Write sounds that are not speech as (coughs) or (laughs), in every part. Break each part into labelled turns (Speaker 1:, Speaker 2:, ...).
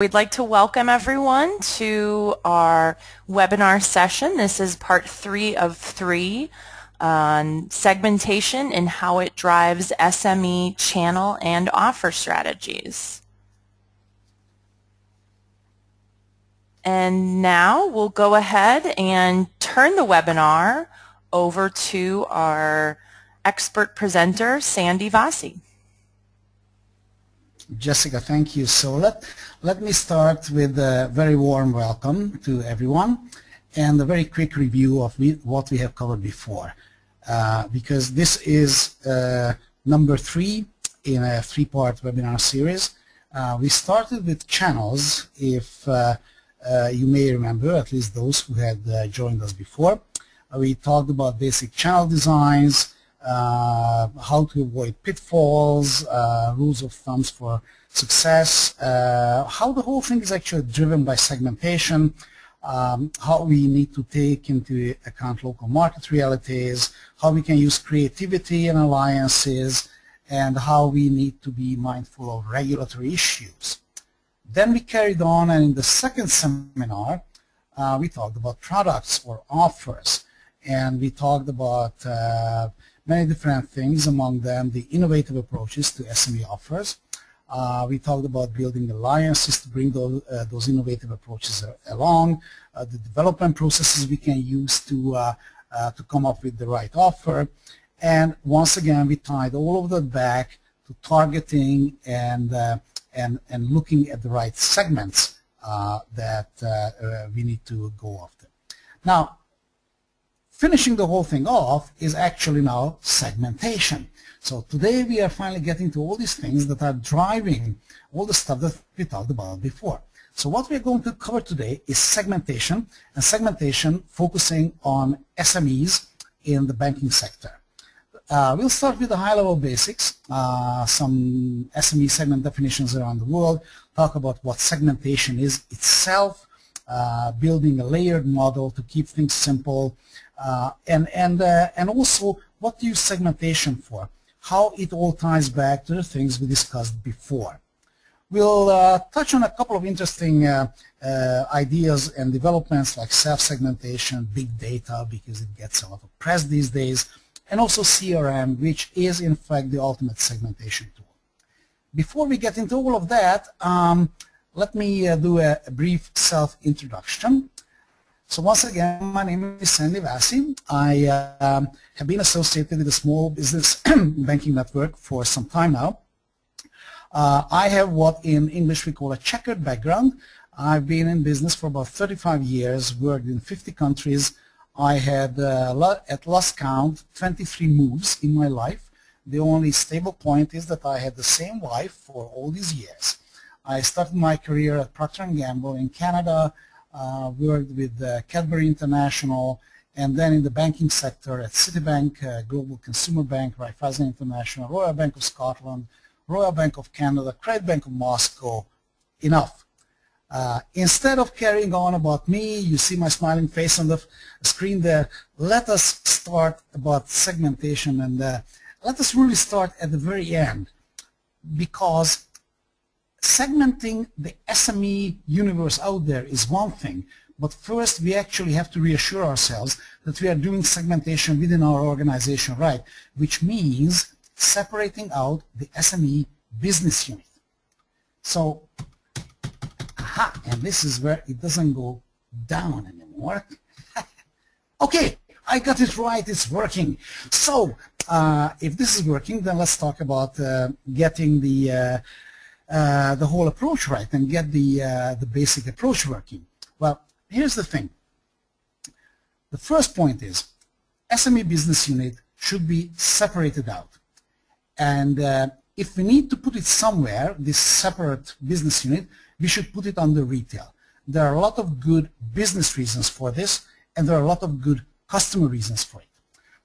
Speaker 1: We'd like to welcome everyone to our webinar session. This is part three of three on segmentation and how it drives SME channel and offer strategies. And now we'll go ahead and turn the webinar over to our expert presenter, Sandy Vasi.
Speaker 2: Jessica, thank you. So let me start with a very warm welcome to everyone and a very quick review of what we have covered before. Uh, because this is uh, number three in a three-part webinar series. Uh, we started with channels, if uh, uh, you may remember, at least those who had uh, joined us before. we talked about basic channel designs, how to avoid pitfalls, rules of thumbs for success, uh, how the whole thing is actually driven by segmentation, um, how we need to take into account local market realities, how we can use creativity and alliances, and how we need to be mindful of regulatory issues. Then we carried on, and in the second seminar, uh, we talked about products or offers, and we talked about uh, many different things, among them the innovative approaches to SME offers. Uh, we talked about building alliances to bring those, uh, those innovative approaches along, uh, the development processes we can use to, uh, uh, to come up with the right offer. And once again, we tied all of that back to targeting and, uh, and, and looking at the right segments that we need to go after. Now, finishing the whole thing off is actually now segmentation. So today we are finally getting to all these things that are driving all the stuff that we talked about before. So what we're going to cover today is segmentation, and segmentation focusing on SMEs in the banking sector. Uh, we'll start with the high-level basics, uh, some SME segment definitions around the world, talk about what segmentation is itself, uh, building a layered model to keep things simple, uh, and and uh, and also what to use segmentation for, how it all ties back to the things we discussed before. We'll uh, touch on a couple of interesting uh, uh, ideas and developments like self-segmentation, big data, because it gets a lot of press these days, and also CRM, which is in fact the ultimate segmentation tool. Before we get into all of that, um, let me uh, do a, a brief self-introduction. So once again, my name is Sandy Vasi. I uh, have been associated with the small business (clears throat) banking network for some time now. Uh, I have what in English we call a checkered background. I've been in business for about 35 years, worked in 50 countries. I had, uh, at last count, 23 moves in my life. The only stable point is that I had the same wife for all these years. I started my career at Procter & Gamble in Canada, uh, worked with uh, Cadbury International, and then in the banking sector at Citibank, uh, Global Consumer Bank, Raiffeisen International, Royal Bank of Scotland, Royal Bank of Canada, Credit Bank of Moscow, enough. Uh, instead of carrying on about me, you see my smiling face on the screen there, let us start about segmentation and uh, let us really start at the very end because segmenting the SME universe out there is one thing, but first we actually have to reassure ourselves that we are doing segmentation within our organization right, which means separating out the SME business unit. So, aha, and this is where it doesn't go down anymore. (laughs) okay, I got it right, it's working. So, uh, if this is working, then let's talk about uh, getting the uh, the whole approach right and get the, uh, the basic approach working? Well, here's the thing. The first point is SME business unit should be separated out. And uh, if we need to put it somewhere, this separate business unit, we should put it under retail. There are a lot of good business reasons for this, and there are a lot of good customer reasons for it.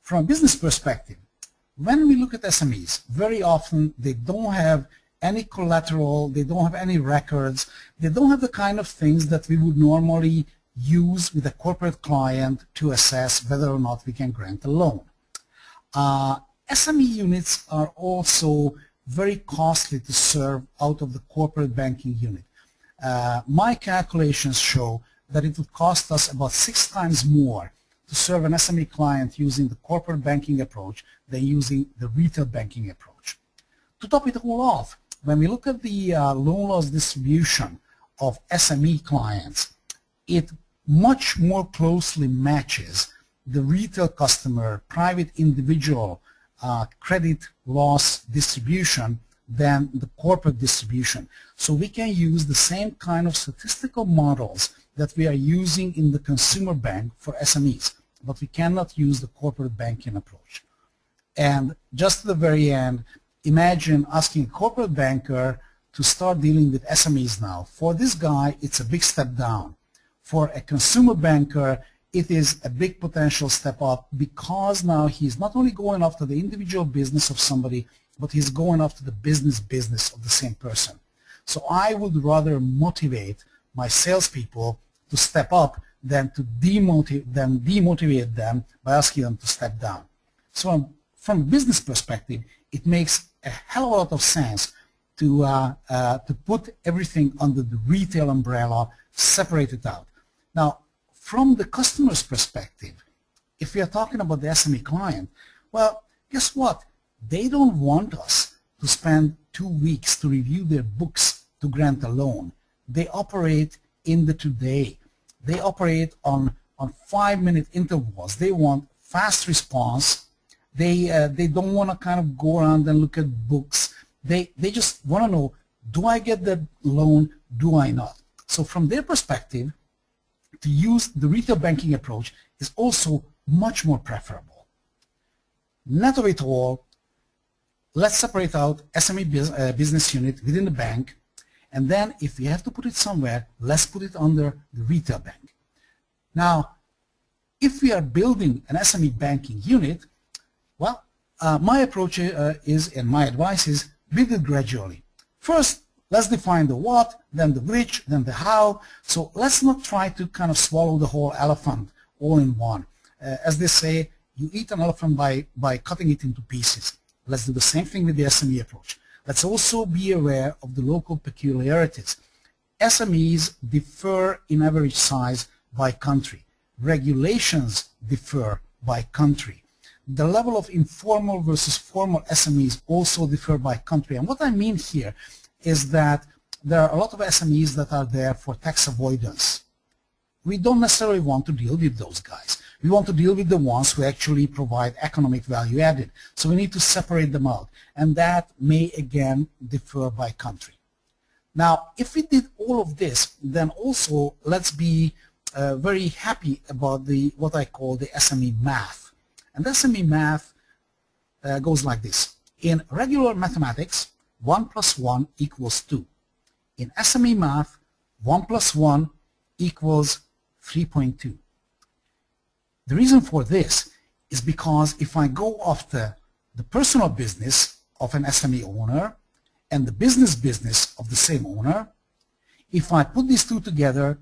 Speaker 2: From a business perspective, when we look at SMEs, very often they don't have any collateral, they don't have any records, they don't have the kind of things that we would normally use with a corporate client to assess whether or not we can grant a loan. Uh, SME units are also very costly to serve out of the corporate banking unit. uh, my calculations show that it would cost us about six times more to serve an SME client using the corporate banking approach than using the retail banking approach. To top it all off, when we look at the uh, loan loss distribution of SME clients, it much more closely matches the retail customer, private individual uh, credit loss distribution than the corporate distribution. So we can use the same kind of statistical models that we are using in the consumer bank for SMEs, but we cannot use the corporate banking approach. And just at the very end, imagine asking a corporate banker to start dealing with SMEs now. For this guy, it's a big step down. For a consumer banker, it is a big potential step up because now he's not only going after the individual business of somebody, but he's going after the business business of the same person. So I would rather motivate my salespeople to step up than to demotivate, than demotivate them by asking them to step down. So from a business perspective, it makes a hell of a lot of sense to, uh, uh, to put everything under the retail umbrella, separate it out. Now, from the customer's perspective, if we are talking about the SME client, well, guess what? They don't want us to spend two weeks to review their books to grant a loan. They operate in the today. They operate on, on five-minute intervals. They want fast response. They, uh, they don't want to kind of go around and look at books. They, they just want to know, do I get the loan? Do I not? So from their perspective, to use the retail banking approach is also much more preferable. Net of it all, let's separate out SME uh, business unit within the bank, and then if we have to put it somewhere, let's put it under the retail bank. Now, if we are building an SME banking unit, uh, my approach uh, is, and my advice is, build it gradually. First, Let's define the what, then the which, then the how. So let's not try to kind of swallow the whole elephant all in one. Uh, as they say, you eat an elephant by, by cutting it into pieces. Let's do the same thing with the SME approach. Let's also be aware of the local peculiarities. SMEs differ in average size by country. Regulations differ by country. The level of informal versus formal SMEs also differ by country. And what I mean here is that there are a lot of SMEs that are there for tax avoidance. We don't necessarily want to deal with those guys. We want to deal with the ones who actually provide economic value added. So we need to separate them out. And that may, again, differ by country. Now, if we did all of this, then also let's be uh, very happy about the what I call the SME math. And SME math uh, goes like this. In regular mathematics, 1 plus 1 equals 2. In SME math, 1 plus 1 equals 3.2. The reason for this is because if I go after the personal business of an SME owner and the business business of the same owner, if I put these two together,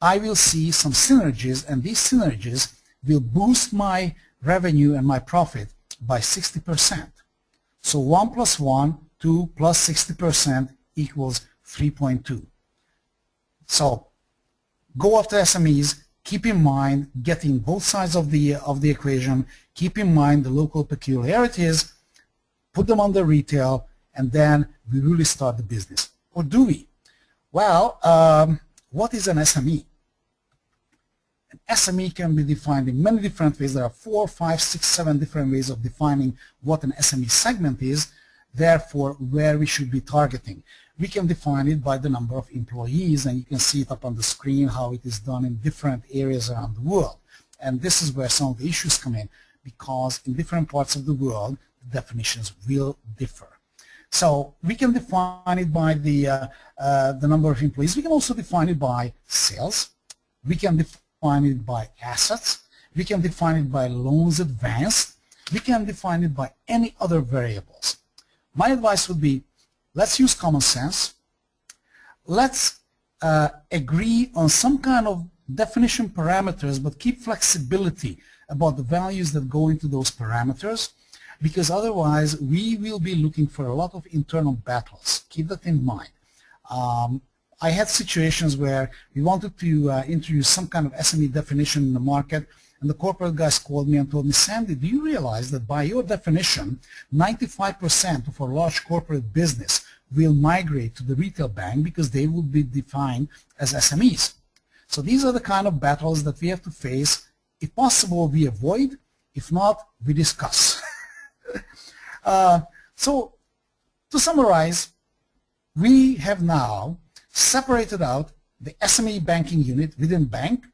Speaker 2: I will see some synergies and these synergies will boost my revenue and my profit by 60%. So 1 plus 1 2 plus 60% equals 3.2. So go after SMEs, keep in mind getting both sides of the, of the equation, keep in mind the local peculiarities, put them on the retail, and then we really start the business. Or do we? Well, um, what is an SME? An SME can be defined in many different ways. There are four, five, six, seven different ways of defining what an SME segment is therefore where we should be targeting. We can define it by the number of employees and you can see it up on the screen how it is done in different areas around the world. And this is where some of the issues come in because in different parts of the world the definitions will differ. So we can define it by the, uh, uh, the number of employees. We can also define it by sales. We can define it by assets. We can define it by loans advanced. We can define it by any other variables. My advice would be, let's use common sense. Let's uh, agree on some kind of definition parameters, but keep flexibility about the values that go into those parameters, because otherwise we will be looking for a lot of internal battles. Keep that in mind. Um, I had situations where we wanted to uh, introduce some kind of SME definition in the market, and the corporate guys called me and told me, Sandy, do you realize that by your definition, 95% of our large corporate business will migrate to the retail bank because they will be defined as SMEs. So these are the kind of battles that we have to face. If possible, we avoid. If not, we discuss. (laughs) uh, so to summarize, we have now separated out the SME banking unit within bank.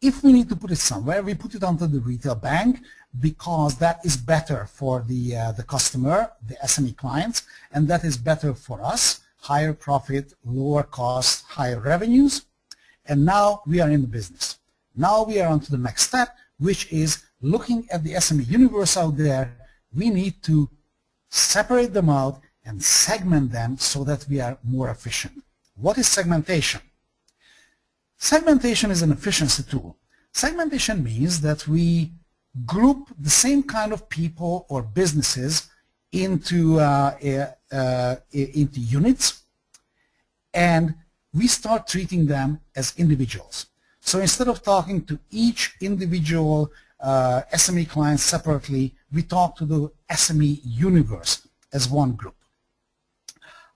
Speaker 2: If we need to put it somewhere, we put it onto the retail bank because that is better for the, uh, the customer, the SME clients, and that is better for us, higher profit, lower cost, higher revenues. And now we are in the business. Now we are on to the next step, which is looking at the SME universe out there. We need to separate them out and segment them so that we are more efficient. What is segmentation? Segmentation is an efficiency tool. Segmentation means that we group the same kind of people or businesses into, uh, uh, into units and we start treating them as individuals. So instead of talking to each individual uh, SME client separately, we talk to the SME universe as one group.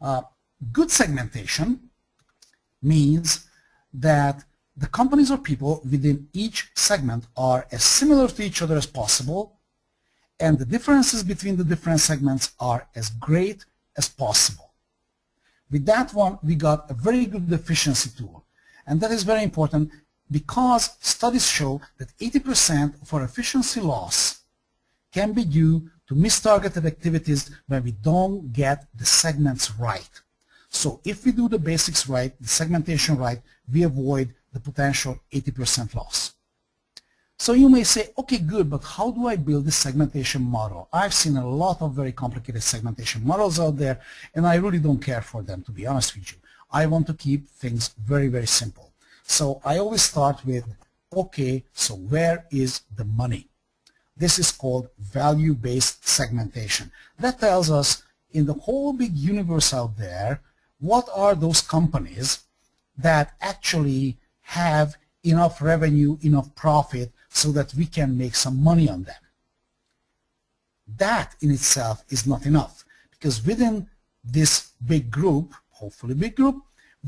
Speaker 2: Uh, good segmentation means that the companies or people within each segment are as similar to each other as possible and the differences between the different segments are as great as possible. With that one, we got a very good efficiency tool. And that is very important because studies show that 80% of our efficiency loss can be due to mistargeted activities where we don't get the segments right. So if we do the basics right, the segmentation right, we avoid the potential 80% loss. So you may say, okay, good, but how do I build this segmentation model? I've seen a lot of very complicated segmentation models out there, and I really don't care for them, to be honest with you. I want to keep things very, very simple. So I always start with, okay, so where is the money? This is called value-based segmentation. That tells us in the whole big universe out there, what are those companies that actually have enough revenue, enough profit so that we can make some money on them. That in itself is not enough because within this big group, hopefully big group,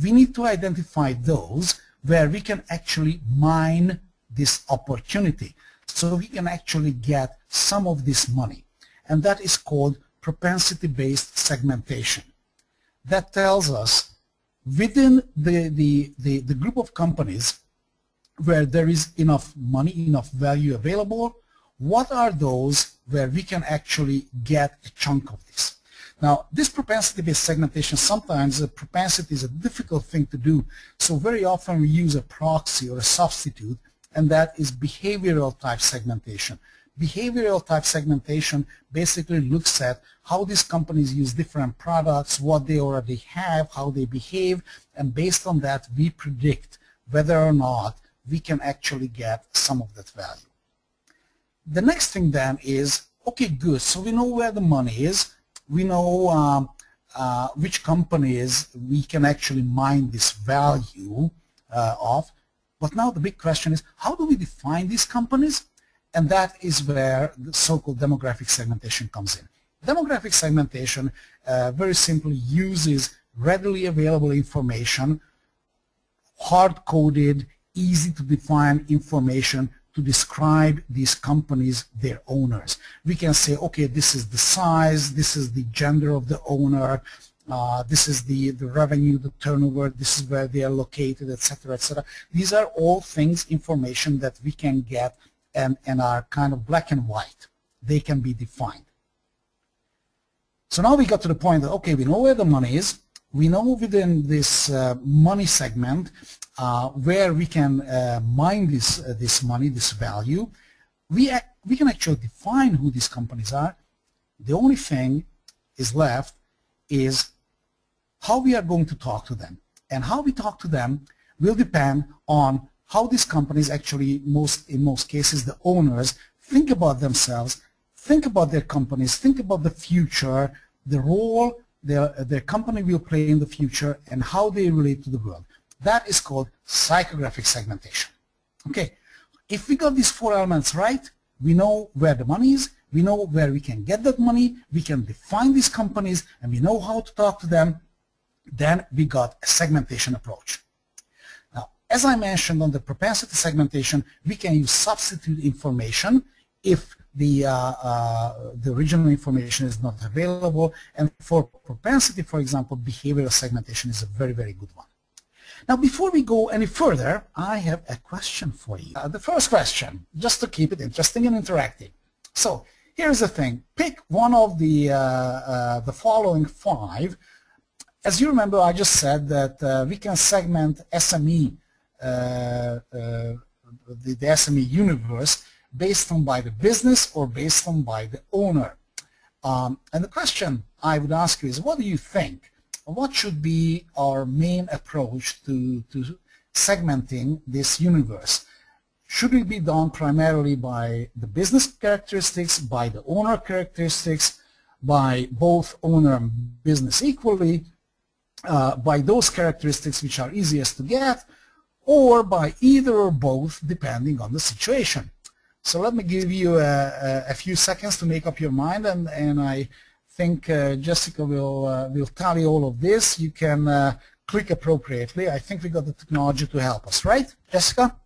Speaker 2: we need to identify those where we can actually mine this opportunity so we can actually get some of this money. And that is called propensity-based segmentation. That tells us within the, the, the, the group of companies where there is enough money, enough value available, what are those where we can actually get a chunk of this? Now, this propensity-based segmentation, sometimes a propensity is a difficult thing to do, so very often we use a proxy or a substitute, and that is behavioral type segmentation. Behavioral type segmentation basically looks at how these companies use different products, what they already have, how they behave, and based on that we predict whether or not we can actually get some of that value. The next thing then is, okay, good, so we know where the money is, we know um, uh, which companies we can actually mine this value uh, of, but now the big question is, how do we define these companies? And that is where the so-called demographic segmentation comes in. Demographic segmentation uh, very simply uses readily available information, hard-coded easy to define information to describe these companies, their owners. We can say, okay, this is the size, this is the gender of the owner, uh, this is the, the revenue, the turnover, this is where they are located, etc., etc. These are all things, information that we can get and, and are kind of black and white. They can be defined. So now we got to the point that, okay, we know where the money is, we know within this uh, money segment uh, where we can uh, mine this, uh, this money, this value. We, we can actually define who these companies are. The only thing is left is how we are going to talk to them. And how we talk to them will depend on how these companies actually, most in most cases, the owners think about themselves, think about their companies, think about the future, the role their, their company will play in the future and how they relate to the world. That is called psychographic segmentation. Okay, if we got these four elements right, we know where the money is, we know where we can get that money, we can define these companies, and we know how to talk to them, then we got a segmentation approach. As I mentioned on the propensity segmentation, we can use substitute information if the, uh, uh, the original information is not available. And for propensity, for example, behavioral segmentation is a very, very good one. Now, before we go any further, I have a question for you. Uh, the first question, just to keep it interesting and interactive. So, here's the thing. Pick one of the, uh, uh, the following five. As you remember, I just said that uh, we can segment SME, the, the SME universe based on by the business or based on by the owner. Um, and the question I would ask you is, what do you think? What should be our main approach to, to segmenting this universe? Should it be done primarily by the business characteristics, by the owner characteristics, by both owner and business equally, uh, by those characteristics which are easiest to get, or by either or both depending on the situation. So let me give you a, a, few seconds to make up your mind, and, and I think uh, Jessica will uh, will tally all of this. You can uh, click appropriately. I think we got the technology to help us, right, Jessica?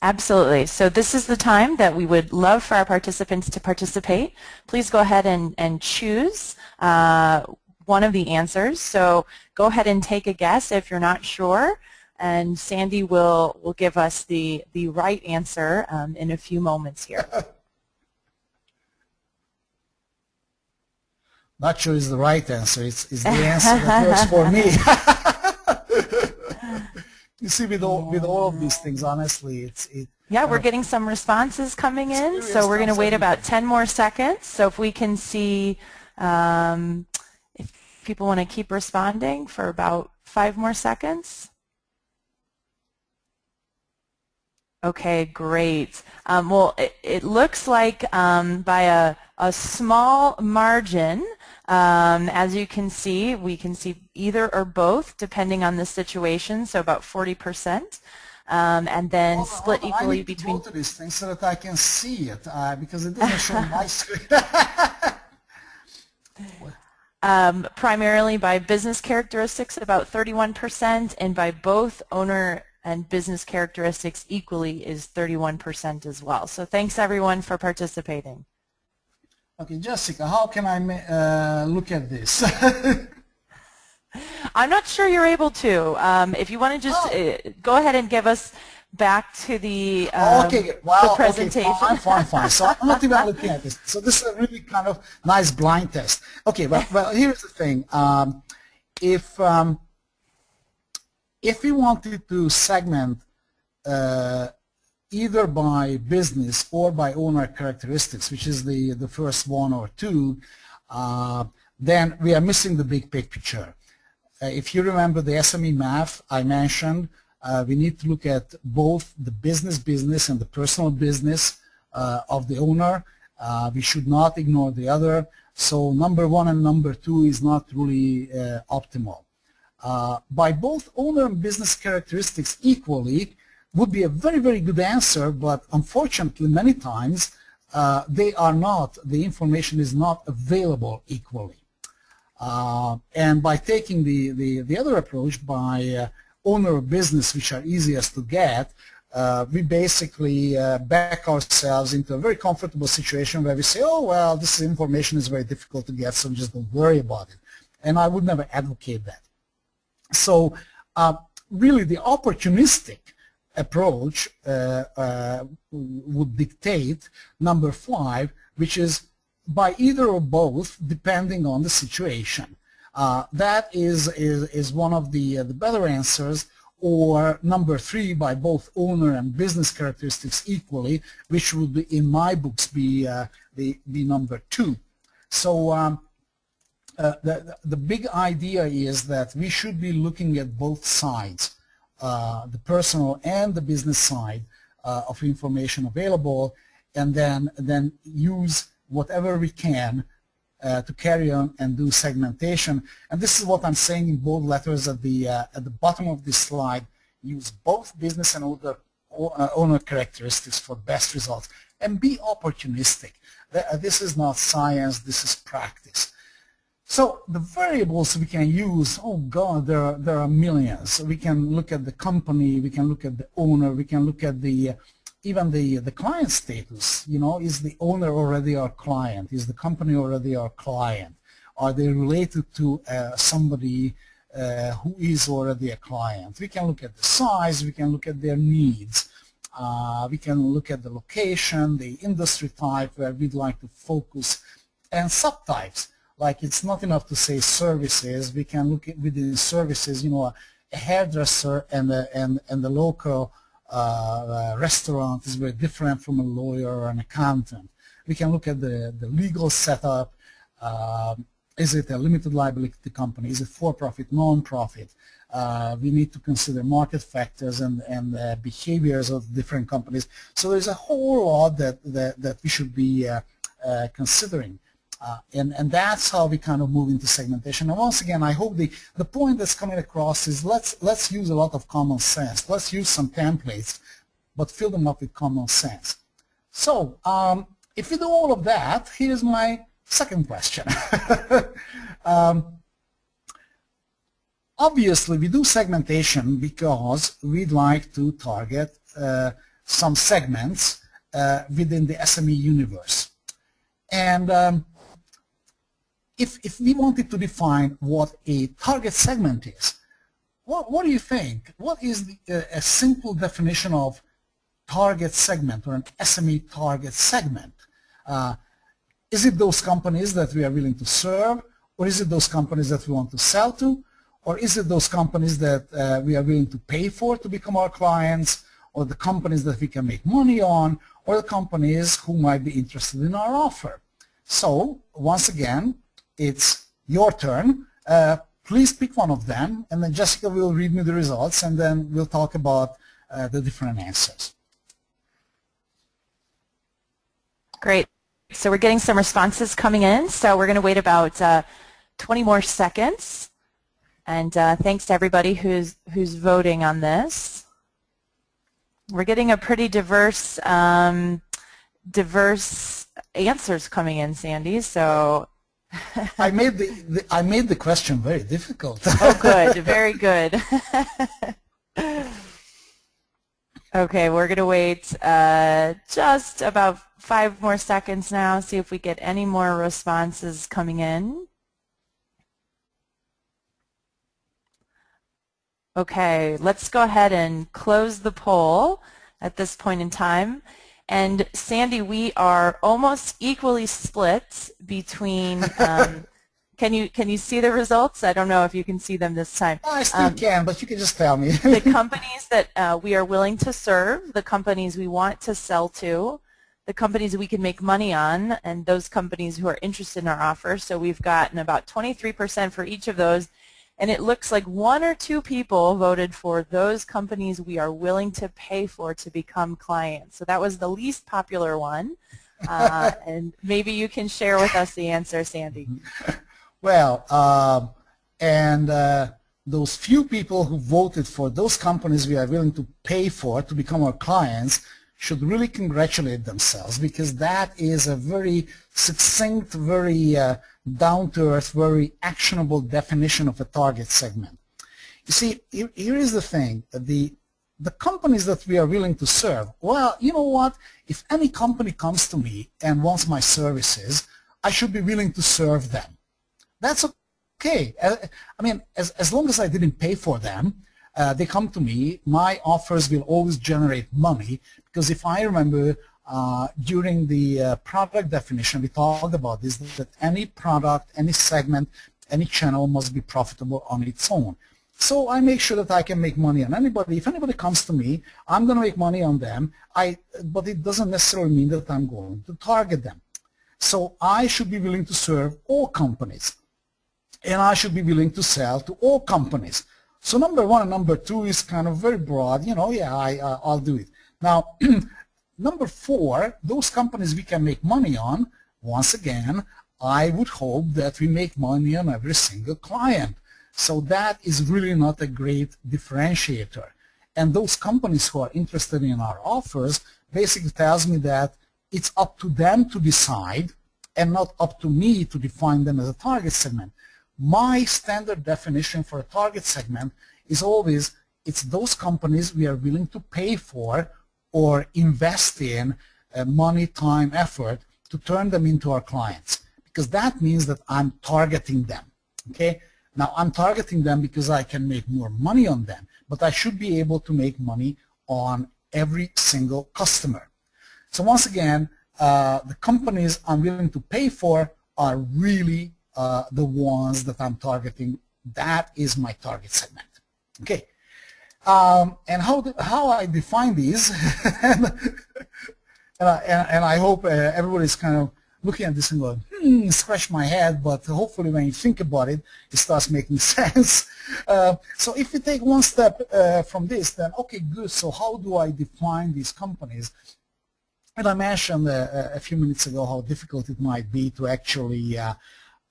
Speaker 1: Absolutely. So this is the time that we would love for our participants to participate. Please go ahead and, and choose uh, one of the answers. So go ahead and take a guess if you're not sure and Sandy will, will give us the, the right answer um, in a few moments here. (laughs)
Speaker 2: Not sure is the right answer. It's, it's the answer that works for me. (laughs) you see, with all, with all of these things, honestly, it's it.
Speaker 1: Yeah, we're getting some responses coming in, so we're going to wait about 10 more seconds. So if we can see um, if people want to keep responding for about five more seconds. Okay, great. Um, well, it, it, looks like um, by a, a small margin, um, as you can see, we can see either or both depending on the situation, so about 40%. Um, and then hold split on, equally between.
Speaker 2: To go to this thing so that I can see it uh, because it doesn't show my (laughs) screen. (laughs)
Speaker 1: um, primarily by business characteristics, about 31%, and by both owner and business characteristics equally is 31% as well. So thanks everyone for participating.
Speaker 2: Okay, Jessica, how can I uh, look at this? (laughs)
Speaker 1: I'm not sure you're able to. Um, if you want to just oh. uh, go ahead and give us back to the, um,
Speaker 2: okay, well, the presentation. Okay, fine, fine, fine. So I'm not even looking at this. So this is a really kind of nice blind test. Okay, but well, here's the thing. Um, if um, if we wanted to segment uh, either by business or by owner characteristics, which is the, the first one or two, uh, then we are missing the big picture. Uh, if you remember the SME math I mentioned, uh, we need to look at both the business business and the personal business uh, of the owner. Uh, we should not ignore the other. So number one and number two is not really optimal uh, by both owner and business characteristics equally would be a very, very good answer, but unfortunately many times uh, they are not, the information is not available equally. Uh, and by taking the, the, the other approach by uh, owner of business, which are easiest to get, uh, we basically uh, back ourselves into a very comfortable situation where we say, oh, well, this information is very difficult to get, so just don't worry about it. And I would never advocate that. So uh, really the opportunistic approach uh, uh, would dictate number five, which is by either or both, depending on the situation. Uh, that is, is, is one of the, uh, the better answers, or number three, by both owner and business characteristics equally, which would be, in my books be, uh, the, be number two. So um, uh, the, the big idea is that we should be looking at both sides, uh, the personal and the business side uh, of information available, and then, then use whatever we can uh, to carry on and do segmentation. And this is what I'm saying in bold letters at the, uh, at the bottom of this slide. Use both business and owner, uh, owner characteristics for best results. And be opportunistic. Uh, this is not science, this is practice. So the variables we can use, oh God, there are, there are millions. We can look at the company, we can look at the owner, we can look at the even the, the client status, you know, is the owner already our client? Is the company already our client? Are they related to uh, somebody uh, who is already a client? We can look at the size, we can look at their needs, uh, we can look at the location, the industry type where we'd like to focus, and subtypes. Like it's not enough to say services, we can look at within services, you know, a, hairdresser and, a, and, and the local uh, restaurant is very different from a lawyer or an accountant. We can look at the, the legal setup. Uh, is it a limited liability company? Is it for-profit, non-profit? Uh, we need to consider market factors and, and uh, behaviors of different companies. So there's a whole lot that, that, that we should be uh, uh, considering. Uh, and, and that's how we kind of move into segmentation. And once again, I hope the, the point that's coming across is let's, let's use a lot of common sense. Let's use some templates, but fill them up with common sense. So um, if we do all of that, here's my second question. (laughs) um, obviously, we do segmentation because we'd like to target uh, some segments uh, within the SME universe. And um, if, if we wanted to define what a target segment is, what, what do you think? What is the, uh, a simple definition of target segment or an SME target segment? Uh, is it those companies that we are willing to serve, or is it those companies that we want to sell to, or is it those companies that uh, we are willing to pay for to become our clients, or the companies that we can make money on, or the companies who might be interested in our offer? So, once again, it's your turn. Uh, please pick one of them, and then Jessica will read me the results, and then we'll talk about uh, the different answers.
Speaker 1: Great. So we're getting some responses coming in, so we're going to wait about uh, 20 more seconds. And uh, thanks to everybody who's, who's voting on this. We're getting a pretty diverse, um, diverse answers coming in, Sandy, so
Speaker 2: I made the, the, I made the question very difficult. (laughs)
Speaker 1: oh, good, very good. (laughs) okay, we're gonna wait uh, just about five more seconds now. See if we get any more responses coming in. Okay, let's go ahead and close the poll at this point in time. And Sandy, we are almost equally split between. Um, (laughs) can you can you see the results? I don't know if you can see them this time.
Speaker 2: I still um, can, but you can just tell me. (laughs)
Speaker 1: the (laughs) companies that uh, we are willing to serve, the companies we want to sell to, the companies we can make money on, and those companies who are interested in our offer. So we've gotten about 23% for each of those and it looks like one or two people voted for those companies we are willing to pay for to become clients. So that was the least popular one. (laughs) Uh, and maybe you can share with us the answer, Sandy. (laughs)
Speaker 2: Well, um, and uh, those few people who voted for those companies we are willing to pay for to become our clients should really congratulate themselves because that is a very succinct, very uh, down-to-earth, very actionable definition of a target segment. You see, here, here is the thing. The, the companies that we are willing to serve, well, you know what? If any company comes to me and wants my services, I should be willing to serve them. That's okay. I mean, as, as long as I didn't pay for them, uh, they come to me, my offers will always generate money because if I remember uh, during the uh, product definition, we talked about this, that any product, any segment, any channel must be profitable on its own. So I make sure that I can make money on anybody. If anybody comes to me, I'm going to make money on them, I, but it doesn't necessarily mean that I'm going to target them. So I should be willing to serve all companies. And I should be willing to sell to all companies. So number one and number two is kind of very broad. You know, yeah, I, uh, I'll do it. Now, (clears throat) Number four, those companies we can make money on, once again, I would hope that we make money on every single client. So that is really not a great differentiator. And those companies who are interested in our offers basically tells me that it's up to them to decide and not up to me to define them as a target segment. My standard definition for a target segment is always it's those companies we are willing to pay for or invest in uh, money, time, effort to turn them into our clients because that means that I'm targeting them. Okay. Now I'm targeting them because I can make more money on them, but I should be able to make money on every single customer. So once again, uh, the companies I'm willing to pay for are really uh, the ones that I'm targeting. That is my target segment. Okay. Um, and how, the, how I define these, (laughs) and, and, I, and, I hope uh, everybody's kind of looking at this and going, hmm, scratch my head, but hopefully when you think about it, it starts making (laughs) sense. Uh, so if you take one step uh, from this, then okay, good, so how do I define these companies? And I mentioned uh, a few minutes ago how difficult it might be to actually uh,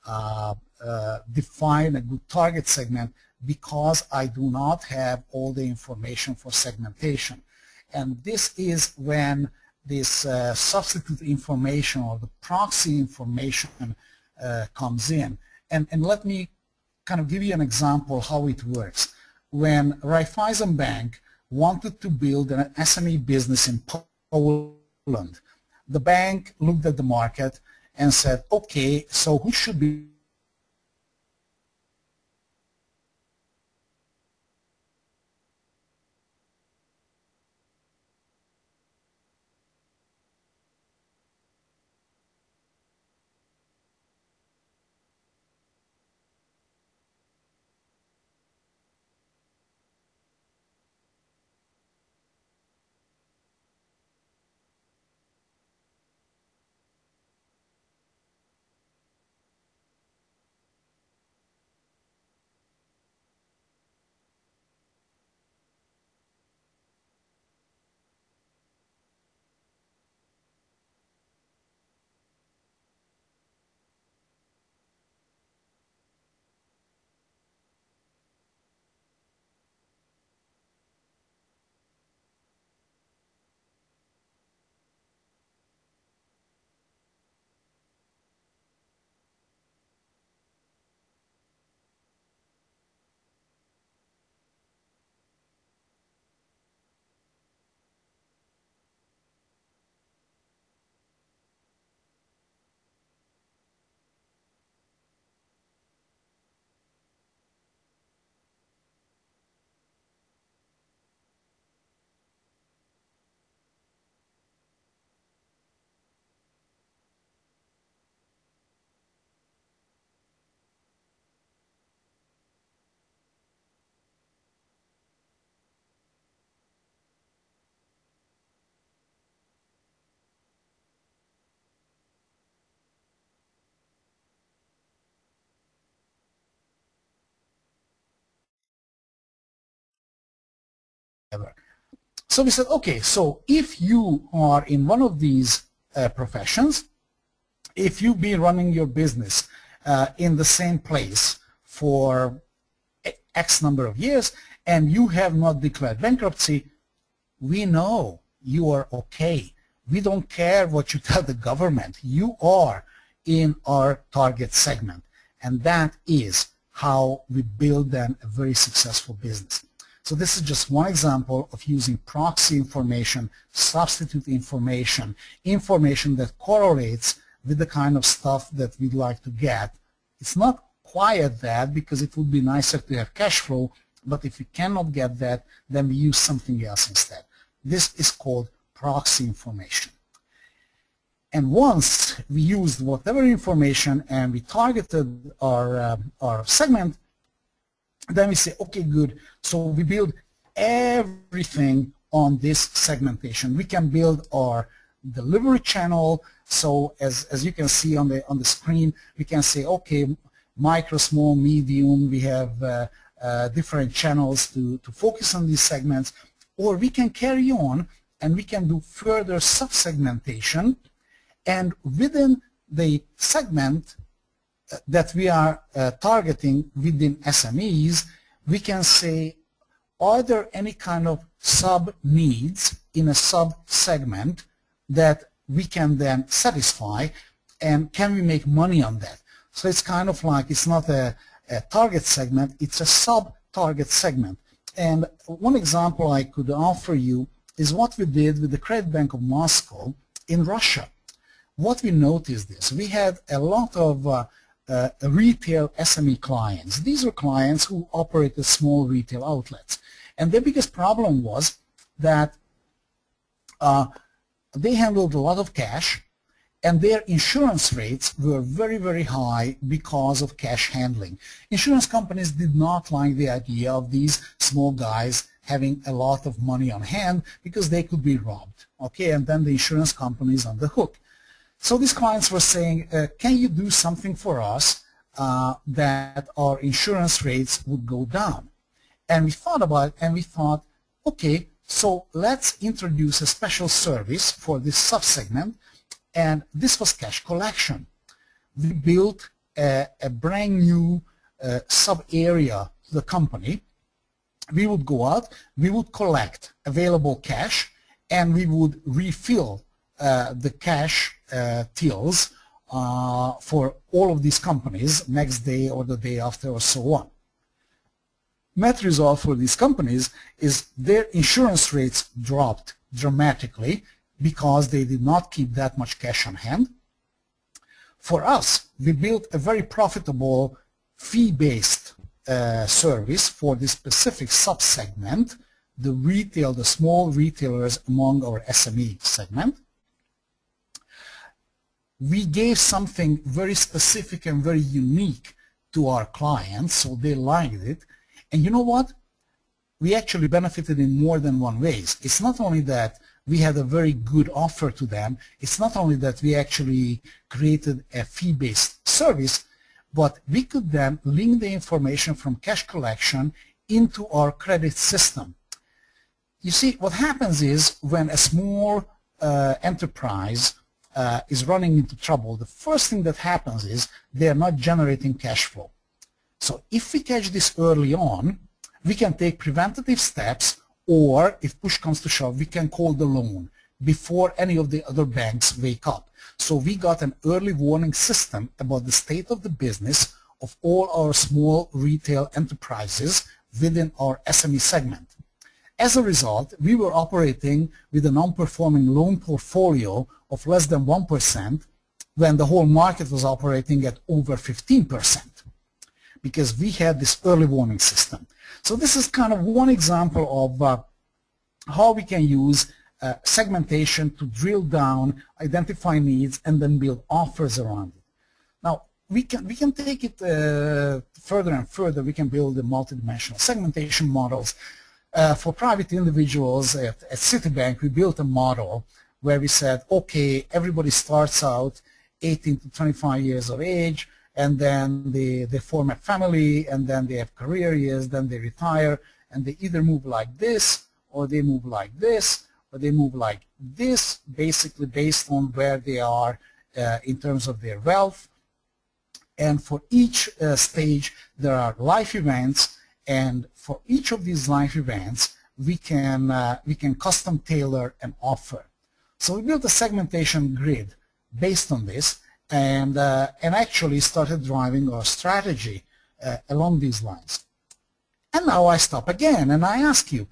Speaker 2: uh, uh, define a good target segment because I do not have all the information for segmentation. And this is when this uh, substitute information or the proxy information uh, comes in. And, and let me kind of give you an example how it works. When Raiffeisen Bank wanted to build an SME business in Poland, the bank looked at the market and said, okay, so who should be ever. So we said, okay, so if you are in one of these uh, professions, if you've been running your business uh, in the same place for X number of years and you have not declared bankruptcy, we know you are okay. We don't care what you tell the government. You are in our target segment. And that is how we build then a very successful business. So this is just one example of using proxy information, substitute information, information that correlates with the kind of stuff that we'd like to get. It's not quite that because it would be nicer to have cash flow, but if we cannot get that, then we use something else instead. This is called proxy information. And once we used whatever information and we targeted our, uh, our segment, then we say, okay, good. So we build everything on this segmentation. We can build our delivery channel. So as, as you can see on the, on the screen, we can say, okay, micro, small, medium, we have uh, uh, different channels to, to focus on these segments. Or we can carry on and we can do further sub-segmentation. And within the segment, that we are uh, targeting within SMEs, we can say, are there any kind of sub-needs in a sub-segment that we can then satisfy and can we make money on that? So it's kind of like it's not a, a target segment, it's a sub-target segment. And one example I could offer you is what we did with the Credit Bank of Moscow in Russia. What we noticed is we had a lot of uh, uh, retail SME clients. These are clients who operated small retail outlets. And their biggest problem was that uh, they handled a lot of cash and their insurance rates were very, very high because of cash handling. Insurance companies did not like the idea of these small guys having a lot of money on hand because they could be robbed, okay, and then the insurance company is on the hook. So these clients were saying, uh, can you do something for us uh, that our insurance rates would go down? And we thought about it and we thought, okay, so let's introduce a special service for this subsegment and this was cash collection. We built a, a brand new uh, sub-area to the company. We would go out, we would collect available cash, and we would refill uh, the cash uh, tills uh, for all of these companies next day or the day after or so on. Net result for these companies is their insurance rates dropped dramatically because they did not keep that much cash on hand. For us, we built a very profitable fee-based uh, service for this specific subsegment, the retail, the small retailers among our SME segment. We gave something very specific and very unique to our clients, so they liked it. And you know what? We actually benefited in more than one ways. It's not only that we had a very good offer to them. It's not only that we actually created a fee-based service, but we could then link the information from cash collection into our credit system. You see, what happens is when a small uh, enterprise uh, is running into trouble, the first thing that happens is they are not generating cash flow. So if we catch this early on, we can take preventative steps or if push comes to shove, we can call the loan before any of the other banks wake up. So we got an early warning system about the state of the business of all our small retail enterprises within our SME segment. As a result, we were operating with a non-performing loan portfolio of less than 1% when the whole market was operating at over 15% because we had this early warning system. So this is kind of one example of uh, how we can use uh, segmentation to drill down, identify needs, and then build offers around it. Now, we can, we can take it uh, further and further. We can build the multidimensional segmentation models. Uh, for private individuals at, at Citibank, we built a model where we said, okay, everybody starts out 18 to 25 years of age, and then they, they form a family, and then they have career years, then they retire, and they either move like this, or they move like this, or they move like this, basically based on where they are uh, in terms of their wealth. And for each uh, stage, there are life events, and for each of these life events, we can, uh, we can custom tailor an offer. So we built a segmentation grid based on this, and, uh, and actually started driving our strategy uh, along these lines. And now I stop again and I ask you,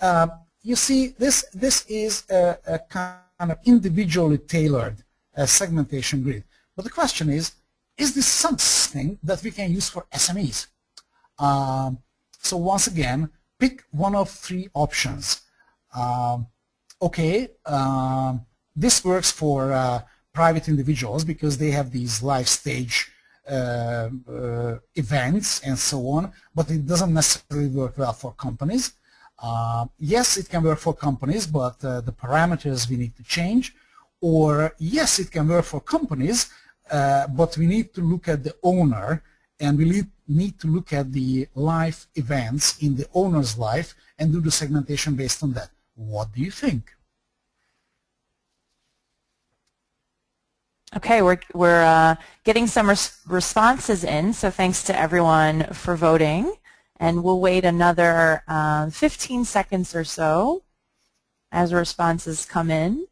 Speaker 2: uh, you see this, this is a, a kind of individually tailored uh, segmentation grid. But the question is, is this something that we can use for SMEs? Um, so once again, pick one of three options. Um, okay, um, this works for uh, private individuals because they have these life stage uh, uh, events and so on, but it doesn't necessarily work well for companies. Uh, yes, it can work for companies, but uh, the parameters we need to change. Or yes, it can work for companies, uh, but we need to look at the owner and we need to look at the life events in the owner's life and do the segmentation based on that. What do you think?
Speaker 1: Okay, we're, we're uh, getting some res responses in, so thanks to everyone for voting. And we'll wait another uh, 15 seconds or so as responses come in.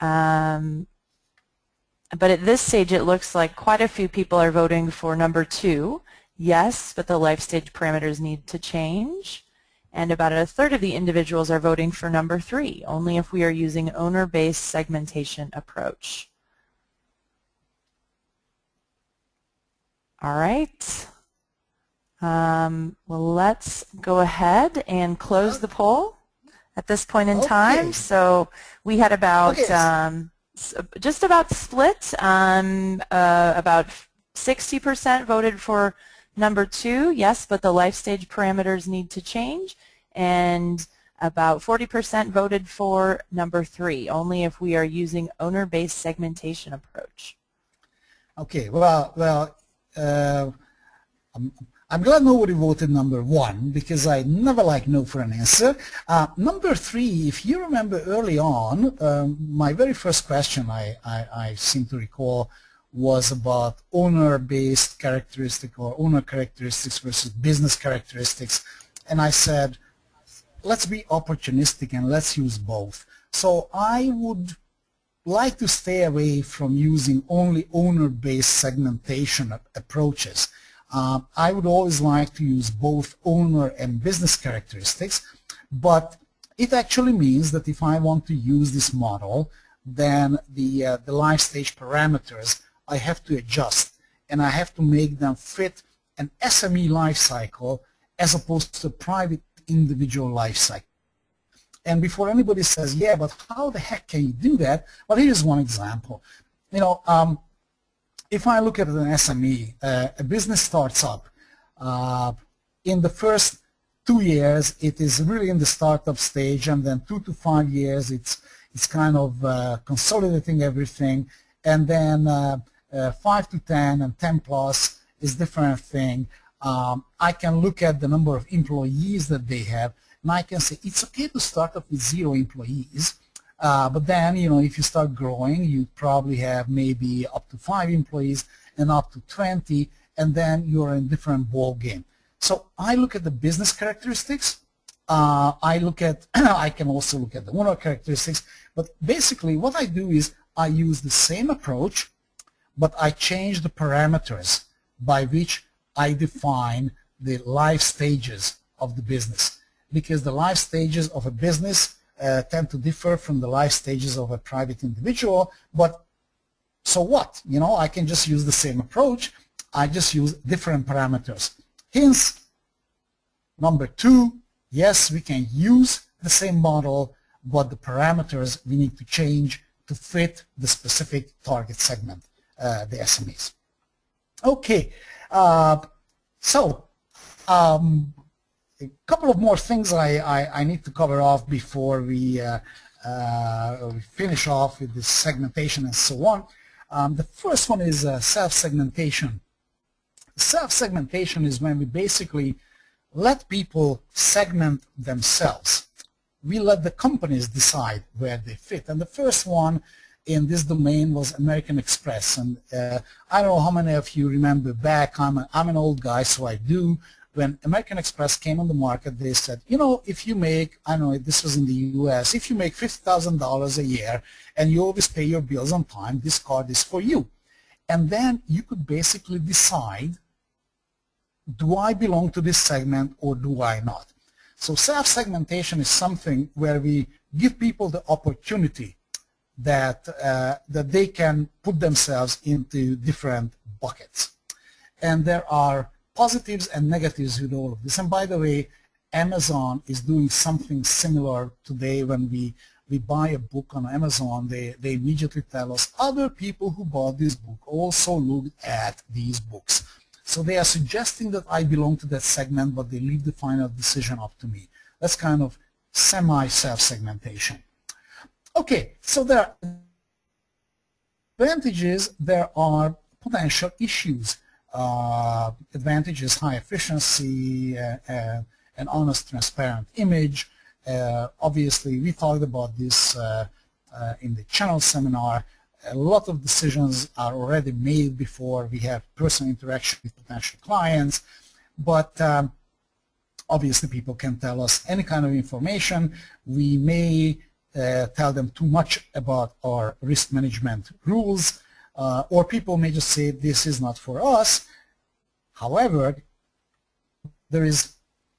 Speaker 1: Um, but at this stage, it looks like quite a few people are voting for number two. Yes, but the life stage parameters need to change. And about a third of the individuals are voting for number three, only if we are using owner-based segmentation approach. All right. Um, well, let's go ahead and close the poll at this point in okay. time. So we had about okay. um, just about split. Um, uh, about 60% voted for number two, yes, but the life stage parameters need to change. And about 40% voted for number three, only if we are using owner-based segmentation approach.
Speaker 2: Okay, well, well, uh, I'm glad nobody voted number one because I never like no for an answer. Uh, number three, if you remember early on, um, my very first question I, I, I, seem to recall was about owner-based characteristic or owner characteristics versus business characteristics. And I said, let's be opportunistic and let's use both. So I would like to stay away from using only owner-based segmentation approaches uh, I would always like to use both owner and business characteristics, but it actually means that if I want to use this model, then the, uh, the life stage parameters I have to adjust and I have to make them fit an SME life cycle as opposed to a private individual life cycle. And before anybody says, yeah, but how the heck can you do that? Well, here's one example. You know, um, if I look at an SME, uh, a business starts up. Uh, in the first two years, it is really in the startup stage, and then two to five years, it's it's kind of uh, consolidating everything, and then uh, uh, five to ten and ten plus is different thing. Um, I can look at the number of employees that they have, and I can say it's okay to start up with zero employees uh, but then, you know, if you start growing, you probably have maybe up to five employees and up to 20, and then you're in a different ball game. So I look at the business characteristics. Uh, I look at, (clears throat) I can also look at the owner characteristics, but basically what I do is I use the same approach, but I change the parameters by which I define the life stages of the business. Because the life stages of a business uh, tend to differ from the life stages of a private individual, but so what? You know, I can just use the same approach. I just use different parameters. Hence, number two, yes, we can use the same model, but the parameters we need to change to fit the specific target segment, uh, the SMEs. Okay, uh, so um, a couple of more things I, I, I need to cover off before we, uh, uh, finish off with this segmentation and so on. Um, the first one is uh, self-segmentation. Self-segmentation is when we basically let people segment themselves. We let the companies decide where they fit. And the first one in this domain was American Express. And uh, I don't know how many of you remember back, I'm, a, I'm an old guy, so I do, when American Express came on the market, they said, you know, if you make, I don't know this was in the U.S., if you make $50,000 a year and you always pay your bills on time, this card is for you. And then you could basically decide, do I belong to this segment or do I not? So self-segmentation is something where we give people the opportunity that, uh, that they can put themselves into different buckets. And there are positives and negatives with all of this. And by the way, Amazon is doing something similar today when we, we buy a book on Amazon, they, they immediately tell us other people who bought this book also looked at these books. So they are suggesting that I belong to that segment, but they leave the final decision up to me. That's kind of semi-self-segmentation. Okay, so there are advantages, there are potential issues uh, advantages, high efficiency, uh, uh, an honest, transparent image. Uh, obviously, we talked about this uh, in the channel seminar. a lot of decisions are already made before we have personal interaction with potential clients, but um, obviously people can tell us any kind of information. We may tell them too much about our risk management rules, uh, or people may just say this is not for us. However, there is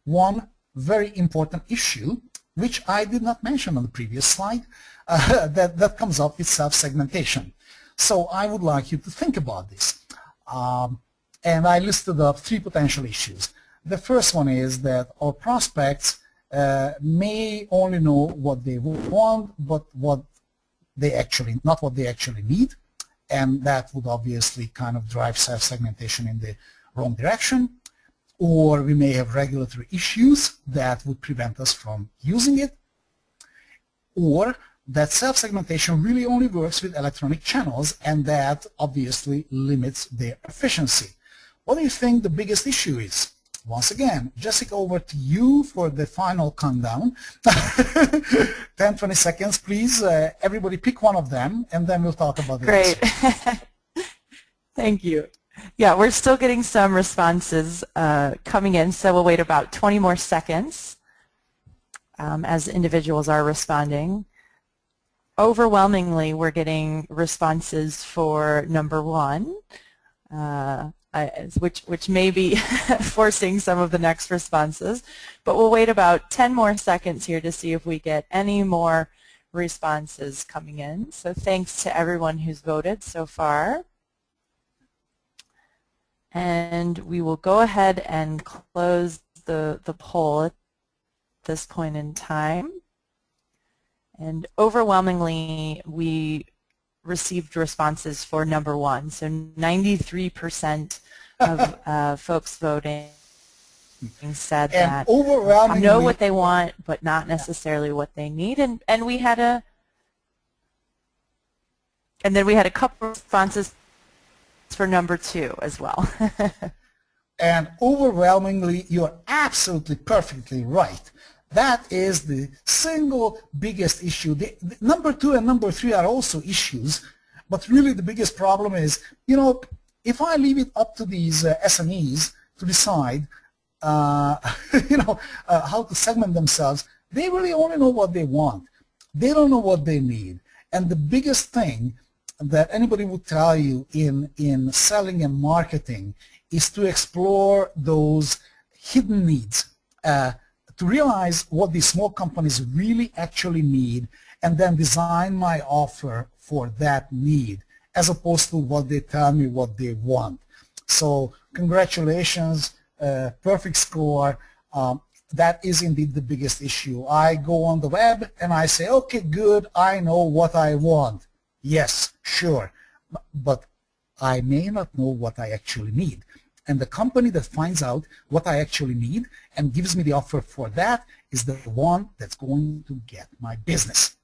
Speaker 2: one very important issue which I did not mention on the previous slide, (laughs) uh, that, that comes up with self-segmentation. So I would like you to think about this. Um, and I listed up three potential issues. The first one is that our prospects uh, may only know what they want, but what they actually, not what they actually need. And that would obviously kind of drive self-segmentation in the wrong direction or we may have regulatory issues that would prevent us from using it, or that self-segmentation really only works with electronic channels and that obviously limits their efficiency. What do you think the biggest issue is? Once again, Jessica, over to you for the final countdown. (laughs) 10, 20 seconds, please. Uh, everybody pick one of them, and then we'll talk about it.
Speaker 1: Great. (laughs) Thank you. Yeah, we're still getting some responses uh, coming in, so we'll wait about 20 more seconds um, as individuals are responding. Overwhelmingly, we're getting responses for number one, uh, which, which may be (laughs) forcing some of the next responses. But we'll wait about 10 more seconds here to see if we get any more responses coming in. So thanks to everyone who's voted so far. And we will go ahead and close the, the poll at this point in time. And overwhelmingly, we received responses for number one. So 93% of uh, folks voting said
Speaker 2: and
Speaker 1: that
Speaker 2: overwhelmingly,
Speaker 1: know what they want, but not necessarily what they need. And, and we had a and then we had a couple responses for number two as well. (laughs)
Speaker 2: and overwhelmingly, you're absolutely perfectly right. That is the single biggest issue. The, the number two and number three are also issues, but really the biggest problem is, you know, if I leave it up to these uh, SMEs to decide, uh, (laughs) you know, uh, how to segment themselves, they really only know what they want. They don't know what they need. And the biggest thing that anybody would tell you in, in selling and marketing is to explore those hidden needs, uh, to realize what these small companies really actually need, and then design my offer for that need, as opposed to what they tell me what they want. So congratulations, uh, perfect score. Um, that is indeed the biggest issue. I go on the web and I say, okay, good, I know what I want. Yes, sure, but I may not know what I actually need. And the company that finds out what I actually need and gives me the offer for that is the one that's going to get my business.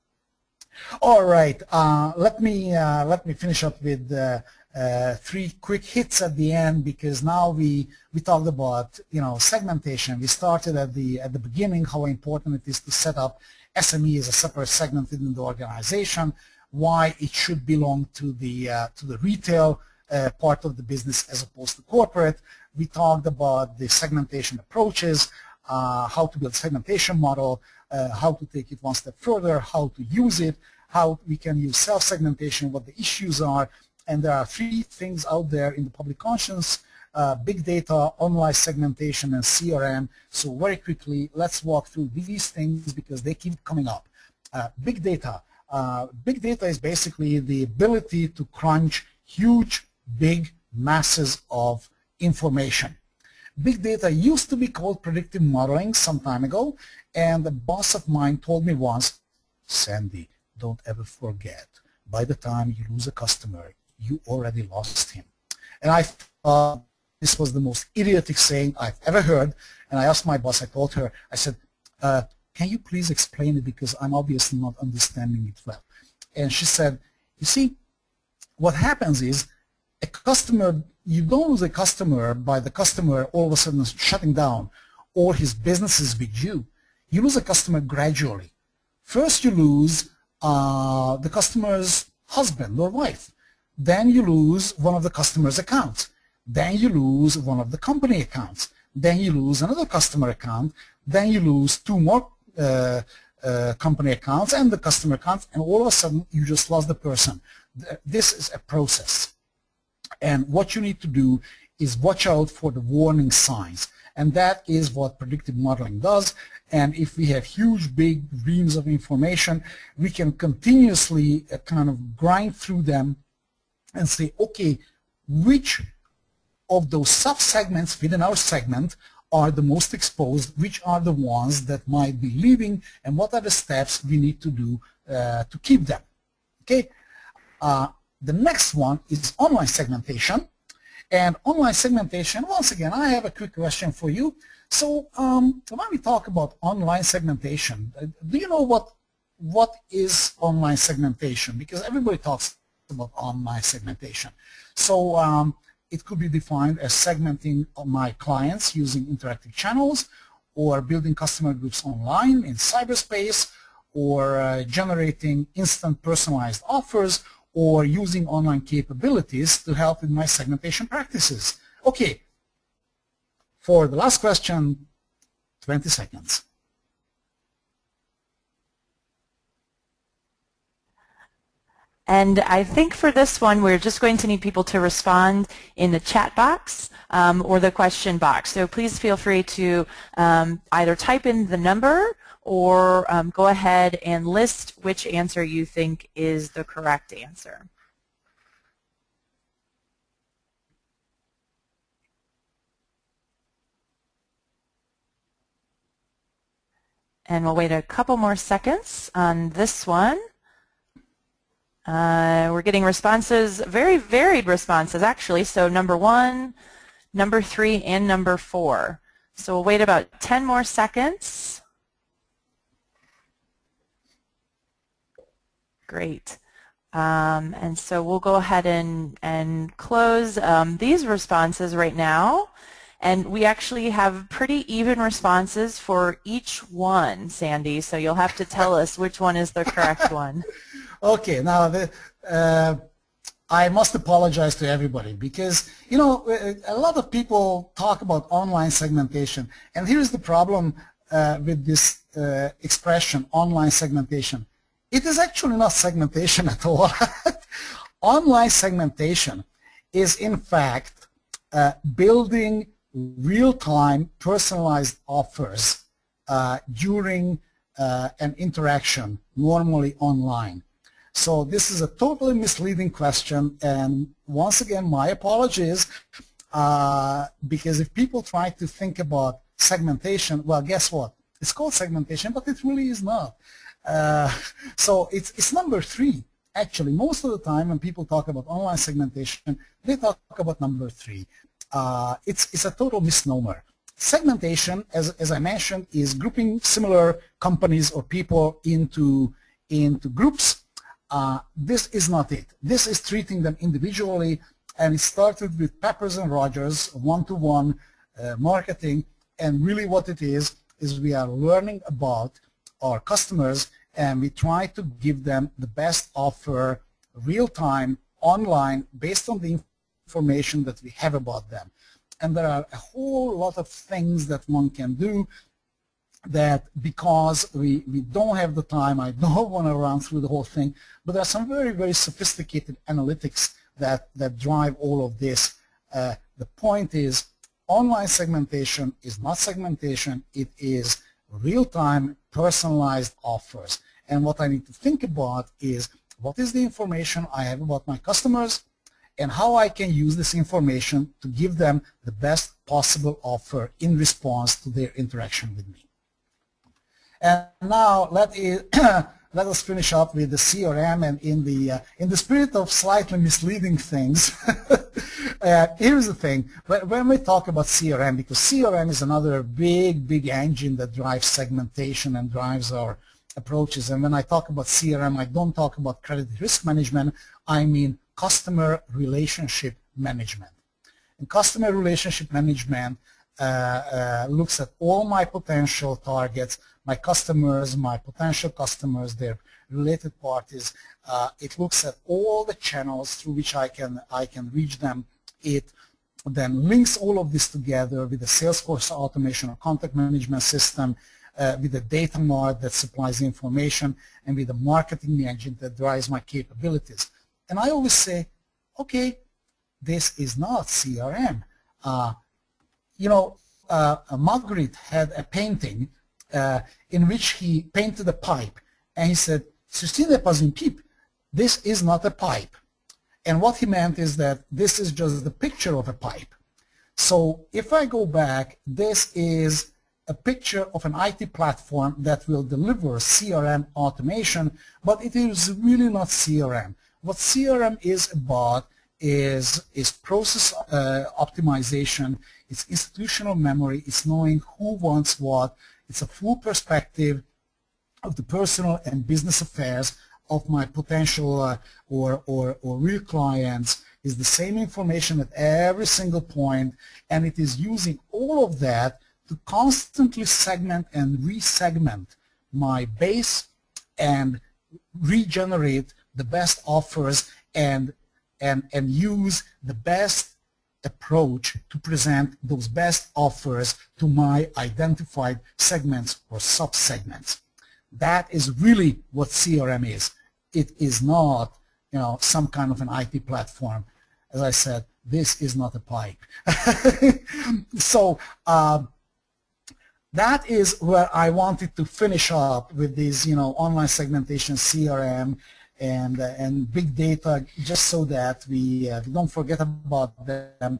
Speaker 2: All right, uh, let me uh, let me finish up with uh, uh, three quick hits at the end because now we we talked about you know segmentation. We started at the at the beginning how important it is to set up SME as a separate segment within the organization why it should belong to the uh, to the retail uh, part of the business as opposed to corporate. We talked about the segmentation approaches, uh, how to build segmentation model, uh, how to take it one step further, how to use it, how we can use self-segmentation, what the issues are, and there are three things out there in the public conscience, uh, big data, online segmentation, and CRM. So very quickly, let's walk through these things because they keep coming up. Uh, big data. Uh, big data is basically the ability to crunch huge, big masses of information. Big data used to be called predictive modeling some time ago, and a boss of mine told me once, Sandy, don't ever forget, by the time you lose a customer, you already lost him. And I thought this was the most idiotic saying I've ever heard, and I asked my boss, I told her, I said, uh, can you please explain it because I'm obviously not understanding it well. And she said, you see, what happens is a customer, you don't lose a customer by the customer all of a sudden shutting down all his businesses with you. You lose a customer gradually. First you lose uh, the customer's husband or wife. Then you lose one of the customer's accounts. Then you lose one of the company accounts. Then you lose another customer account. Then you lose two more uh, uh, company accounts and the customer accounts, and all of a sudden you just lost the person. This is a process. And what you need to do is watch out for the warning signs. And that is what predictive modeling does. And if we have huge, big reams of information, we can continuously uh, kind of grind through them and say, okay, which of those sub-segments within our segment are the most exposed, which are the ones that might be leaving, and what are the steps we need to do uh, to keep them. Okay. Uh, the next one is online segmentation. And online segmentation, once again, I have a quick question for you. So um, when we talk about online segmentation, uh, do you know what what is online segmentation? Because everybody talks about online segmentation. So um, it could be defined as segmenting my clients using interactive channels or building customer groups online in cyberspace or uh, generating instant personalized offers or using online capabilities to help with my segmentation practices. Okay, for the last question, 20 seconds.
Speaker 1: And I think for this one, we're just going to need people to respond in the chat box um, or the question box. So please feel free to um, either type in the number or um, go ahead and list which answer you think is the correct answer. And we'll wait a couple more seconds on this one. Uh, we're getting responses, very varied responses actually. So number one, number three, and number four. So we'll wait about 10 more seconds. Great. Um, and so we'll go ahead and, and close um, these responses right now. And we actually have pretty even responses for each one, Sandy. So you'll have to tell us which one is the correct one. (laughs)
Speaker 2: Okay, now the, uh, I must apologize to everybody because, you know, a lot of people talk about online segmentation. And here's the problem uh, with this uh, expression, online segmentation. It is actually not segmentation (laughs) at all. online segmentation is, in fact, uh, building real-time personalized offers uh, during uh, an interaction, normally online. So this is a totally misleading question, and once again, my apologies, uh, because if people try to think about segmentation, well, guess what? It's called segmentation, but it really is not. Uh, (laughs) so it's, it's number three. Actually, most of the time when people talk about online segmentation, they talk about number three. Uh, it's, it's a total misnomer. Segmentation, as, as I mentioned, is grouping similar companies or people into, into groups uh, this is not it. This is treating them individually, and it started with Peppers and Rogers, one-to-one -one, uh, marketing, and really what it is, is we are learning about our customers, and we try to give them the best offer real-time, online, based on the information that we have about them. And there are a whole lot of things that one can do that because we, we don't have the time, I (laughs) don't want to run through the whole thing, but there are some very, very sophisticated analytics that, that drive all of this. Uh, the point is online segmentation is not segmentation, it is real-time personalized offers. And what I need to think about is what is the information I have about my customers and how I can use this information to give them the best possible offer in response to their interaction with me. And now let, it, (clears throat) let us finish up with the CRM and in the, uh, in the spirit of slightly misleading things, (laughs) uh, here's the thing. When we talk about CRM, because CRM is another big, big engine that drives segmentation and drives our approaches. And when I talk about CRM, I don't talk about credit risk management. I mean customer relationship management. And customer relationship management uh, uh, looks at all my potential targets, my customers, my potential customers, their related parties. Uh, it looks at all the channels through which I can, I can reach them. It then links all of this together with the Salesforce automation or contact management system, uh, with the data mart that supplies the information, and with the marketing engine that drives my capabilities. And I always say, okay, this is not CRM. Uh, you know, uh, Magritte had a painting uh, in which he painted a pipe, and he said, "Ceci n'est pas. This is not a pipe." And what he meant is that this is just the picture of a pipe. So if I go back, this is a picture of an IT platform that will deliver CRM automation, but it is really not CRM. What CRM is about is, is process uh, optimization, it's institutional memory, it's knowing who wants what, it's a full perspective of the personal and business affairs of my potential uh, or, or, or real clients. Is the same information at every single point and it is using all of that to constantly segment and resegment my base and regenerate the best offers and and and use the best approach to present those best offers to my identified segments or subsegments. That is really what CRM is. It is not, you know, some kind of an IT platform. As I said, this is not a pipe. (laughs) so uh, that is where I wanted to finish up with these, you know, online segmentation, CRM, and uh, and big data, just so that we, uh, we don't forget about them.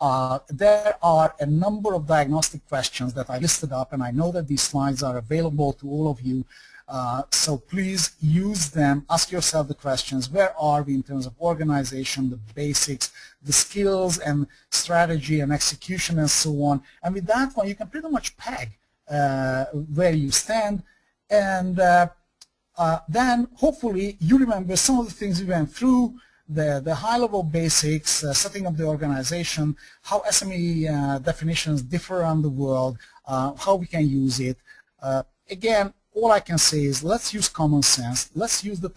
Speaker 2: Uh, there are a number of diagnostic questions that I listed up, and I know that these slides are available to all of you. Uh, so please use them. Ask yourself the questions. Where are we in terms of organization, the basics, the skills and strategy and execution and so on. And with that one, you can pretty much peg uh, where you stand. And uh, then hopefully you remember some of the things we went through, the, the high-level basics, uh, setting up the organization, how SME uh, definitions differ around the world, uh, how we can use it. Uh, again, all I can say is let's use common sense, let's use the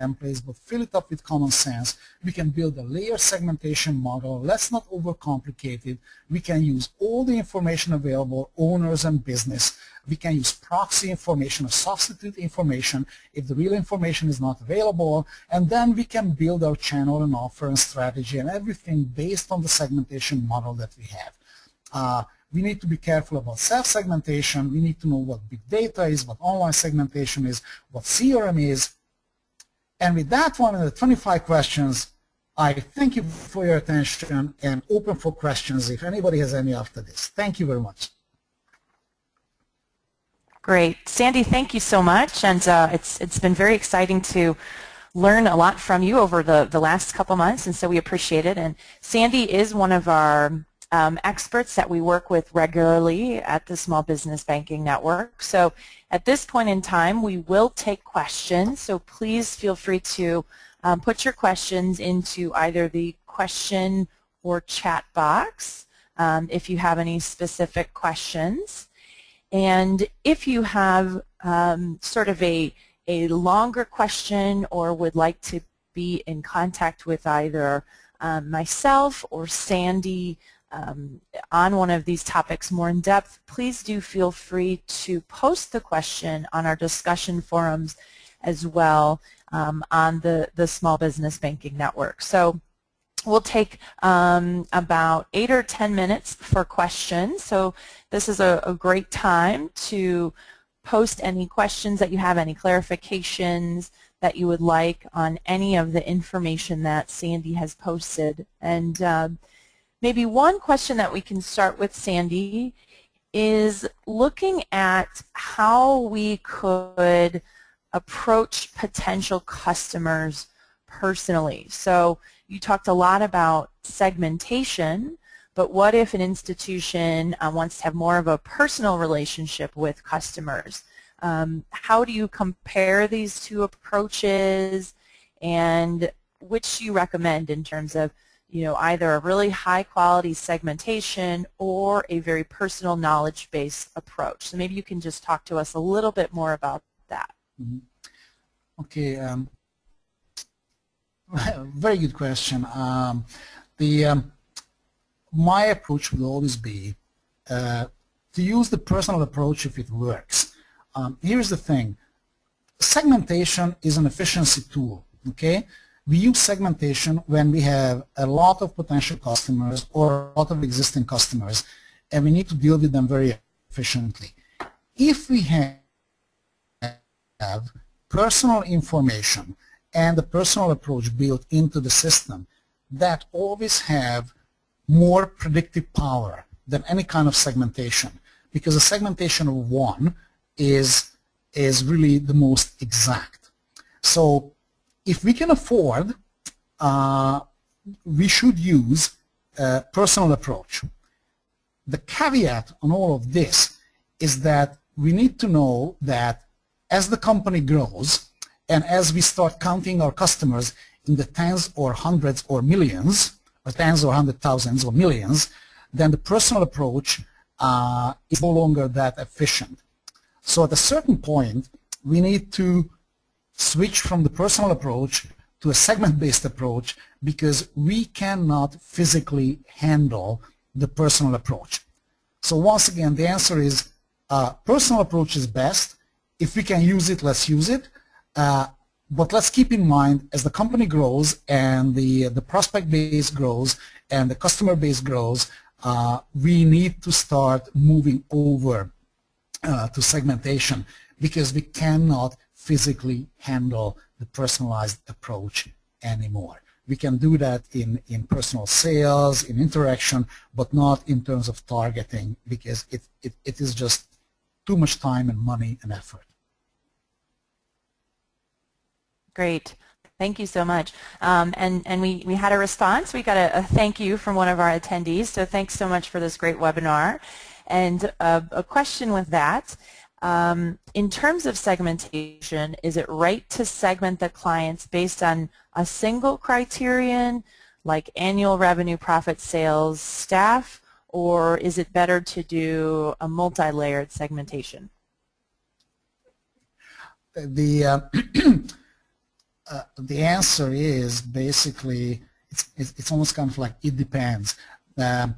Speaker 2: templates, but fill it up with common sense. We can build a layer segmentation model. Let's not overcomplicate it. We can use all the information available, owners and business. We can use proxy information or substitute information if the real information is not available. And then we can build our channel and offer and strategy and everything based on the segmentation model that we have. Uh, we need to be careful about self-segmentation. We need to know what big data is, what online segmentation is, what CRM is, and with that one and the 25 questions, I thank you for your attention and open for questions if anybody has any after this. Thank you very much.
Speaker 1: Great. Sandy, thank you so much. And uh, it's, it's been very exciting to learn a lot from you over the, the last couple months, and so we appreciate it. And Sandy is one of our um, experts that we work with regularly at the Small Business Banking Network. So at this point in time, we will take questions, so please feel free to um, put your questions into either the question or chat box um, if you have any specific questions. And if you have um, sort of a, a longer question or would like to be in contact with either um, myself or Sandy um, on one of these topics more in depth, please do feel free to post the question on our discussion forums as well um, on the, the Small Business Banking Network. So we'll take um, about eight or ten minutes for questions. So this is a, a great time to post any questions that you have, any clarifications that you would like on any of the information that Sandy has posted. And um, Maybe one question that we can start with, Sandy, is looking at how we could approach potential customers personally. So you talked a lot about segmentation, but what if an institution uh, wants to have more of a personal relationship with customers? Um, how do you compare these two approaches and which do you recommend in terms of you know, either a really high quality segmentation or a very personal knowledge based approach. So maybe you can just talk to us a little bit more about that.
Speaker 2: Mm -hmm. Okay, um, (laughs) very good question. Um, the um, my approach would always be uh, to use the personal approach if it works. Um, here's the thing. Segmentation is an efficiency tool, okay? We use segmentation when we have a lot of potential customers or a lot of existing customers and we need to deal with them very efficiently. If we have personal information and the personal approach built into the system that always have more predictive power than any kind of segmentation because a segmentation of one is is really the most exact. So if we can afford, uh, we should use a personal approach. The caveat on all of this is that we need to know that as the company grows and as we start counting our customers in the tens or hundreds or millions, or tens or hundred thousands or millions, then the personal approach uh, is no longer that efficient. So at a certain point, we need to switch from the personal approach to a segment-based approach because we cannot physically handle the personal approach. So once again, the answer is uh, personal approach is best. If we can use it, let's use it. Uh, but let's keep in mind as the company grows and the, the prospect base grows and the customer base grows, uh, we need to start moving over uh, to segmentation because we cannot physically handle the personalized approach anymore. We can do that in, in personal sales, in interaction, but not in terms of targeting because it, it, it is just too much time and money and effort.
Speaker 1: Great. Thank you so much. Um, and and we, we had a response. We got a, a, thank you from one of our attendees. So thanks so much for this great webinar. And uh, a question with that. Um, in terms of segmentation, is it right to segment the clients based on a single criterion, like annual revenue, profit, sales, staff, or is it better to do a multi-layered segmentation?
Speaker 2: The uh, (clears throat) Uh, the answer is basically it's, it's almost kind of like it depends. Um,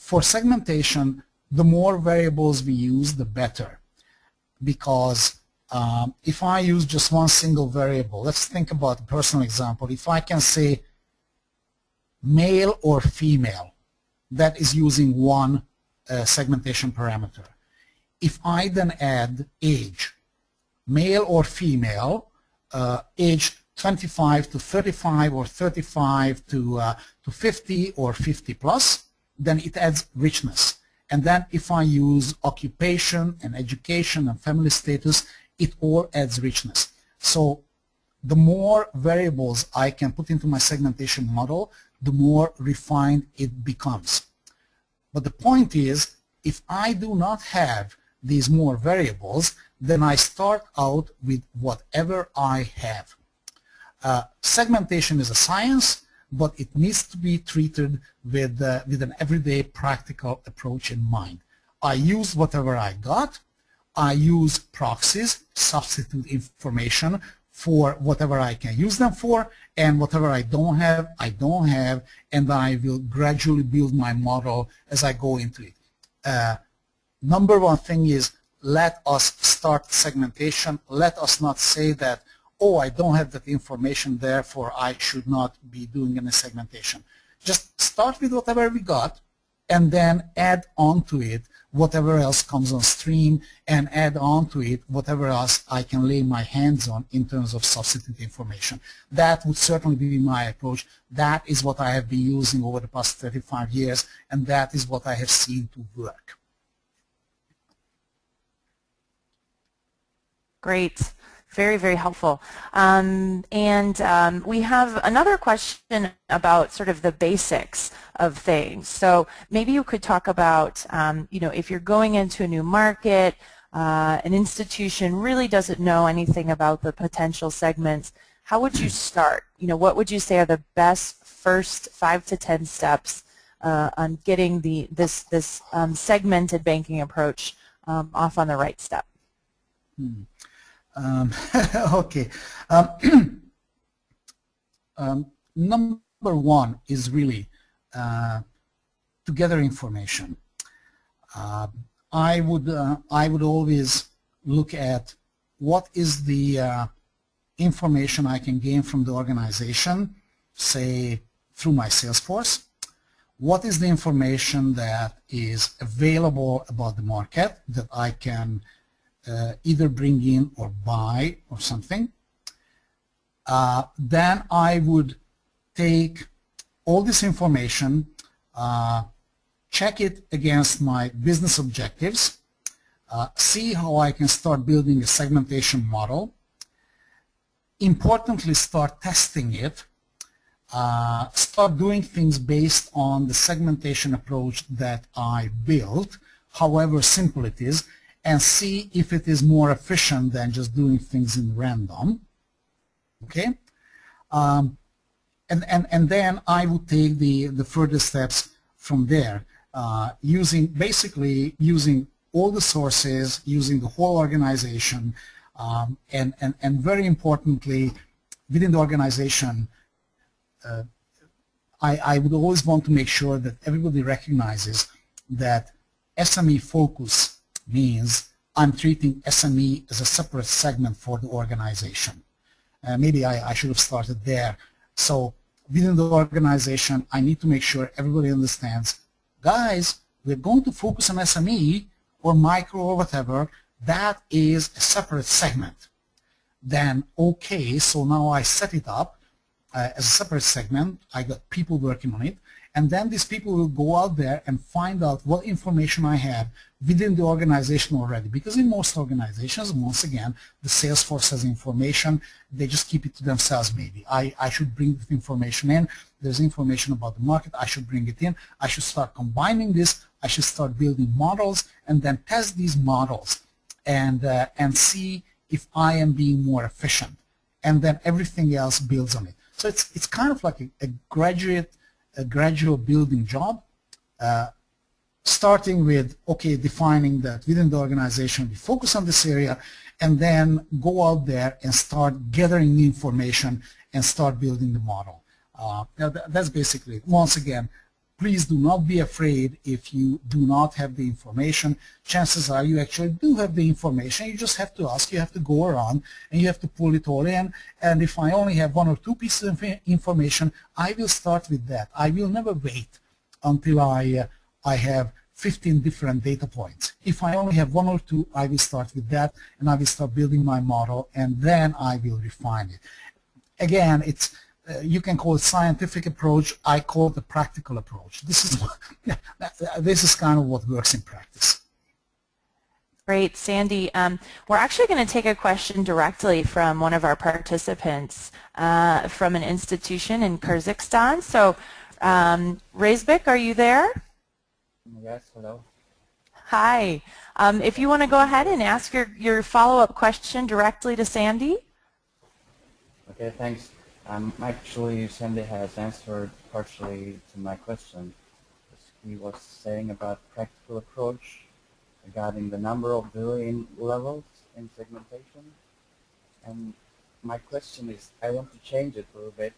Speaker 2: for segmentation, the more variables we use, the better. Because um, if I use just one single variable, let's think about a personal example. If I can say male or female, that is using one uh, segmentation parameter. If I then add age, male or female, uh, age 25 to 35 or 35 to, uh, to 50 or 50 plus, then it adds richness. And then if I use occupation and education and family status, it all adds richness. So the more variables I can put into my segmentation model, the more refined it becomes. But the point is, if I do not have these more variables, then I start out with whatever I have. Uh, segmentation is a science, but it needs to be treated with, uh, with an everyday practical approach in mind. I use whatever I got. I use proxies, substitute information for whatever I can use them for, and whatever I don't have, I don't have, and I will gradually build my model as I go into it. Uh, number one thing is let us start segmentation. Let us not say that, oh, I don't have that information, therefore I should not be doing any segmentation. Just start with whatever we got and then add on to it whatever else comes on stream and add on to it whatever else I can lay my hands on in terms of substitute information. That would certainly be my approach. That is what I have been using over the past 35 years and that is what I have seen to work.
Speaker 1: Great. Very, very helpful. Um, and um, we have another question about sort of the basics of things. So maybe you could talk about, um, you know, if you're going into a new market, uh, an institution really doesn't know anything about the potential segments, how would you start? You know, what would you say are the best first five to ten steps uh, on getting the this this um, segmented banking approach um, off on the right step?
Speaker 2: Hmm. Um, (laughs) okay. Um, (clears throat) um, number one is really uh, to gather information. Uh, I would uh, I would always look at what is the uh, information I can gain from the organization, say through my Salesforce. What is the information that is available about the market that I can uh, either bring in or buy or something? Uh, then I would take all this information, uh, check it against my business objectives, uh, see how I can start building a segmentation model, importantly start testing it, uh, start doing things based on the segmentation approach that I built, however simple it is, and see if it is more efficient than just doing things in random. Okay? Um, and, and, and then I would take the, the further steps from there, uh, using basically using all the sources, using the whole organization, um, and, and, and very importantly, within the organization, uh, I, I would always want to make sure that everybody recognizes that SME focus means I'm treating SME as a separate segment for the organization. Uh, maybe I, I should have started there. So within the organization, I need to make sure everybody understands, guys, we're going to focus on SME or micro or whatever, that is a separate segment. Then, okay, so now I set it up uh, as a separate segment. I got people working on it. And then these people will go out there and find out what information I have within the organization already. Because in most organizations, once again, the sales force has information. They just keep it to themselves maybe. I, I should bring this information in. There's information about the market. I should bring it in. I should start combining this. I should start building models and then test these models and, uh, and see if I am being more efficient. And then everything else builds on it. So it's, it's kind of like a, a graduate, a gradual building job, uh, starting with, okay, defining that within the organization we focus on this area, and then go out there and start gathering information and start building the model. Uh, that's basically. Once again, please do not be afraid if you do not have the information. Chances are you actually do have the information. You just have to ask, you have to go around, and you have to pull it all in. And if I only have one or two pieces of information, I will start with that. I will never wait until I, uh, I have 15 different data points. If I only have one or two, I will start with that, and I will start building my model, and then I will refine it. Again, it's uh, you can call it scientific approach. I call it the practical approach. This is what, (laughs) this is kind of what works in practice.
Speaker 1: Great, Sandy. Um, we're actually going to take a question directly from one of our participants uh, from an institution in Kyrgyzstan. So, um, Rezbek, are you there?
Speaker 3: Yes, hello.
Speaker 1: Hi. Um, if you want to go ahead and ask your, your follow-up question directly to Sandy.
Speaker 3: Okay, thanks. Actually, Sandy has answered partially to my question. He was saying about practical approach regarding the number of billion levels in segmentation. And my question is, I want to change it a little bit.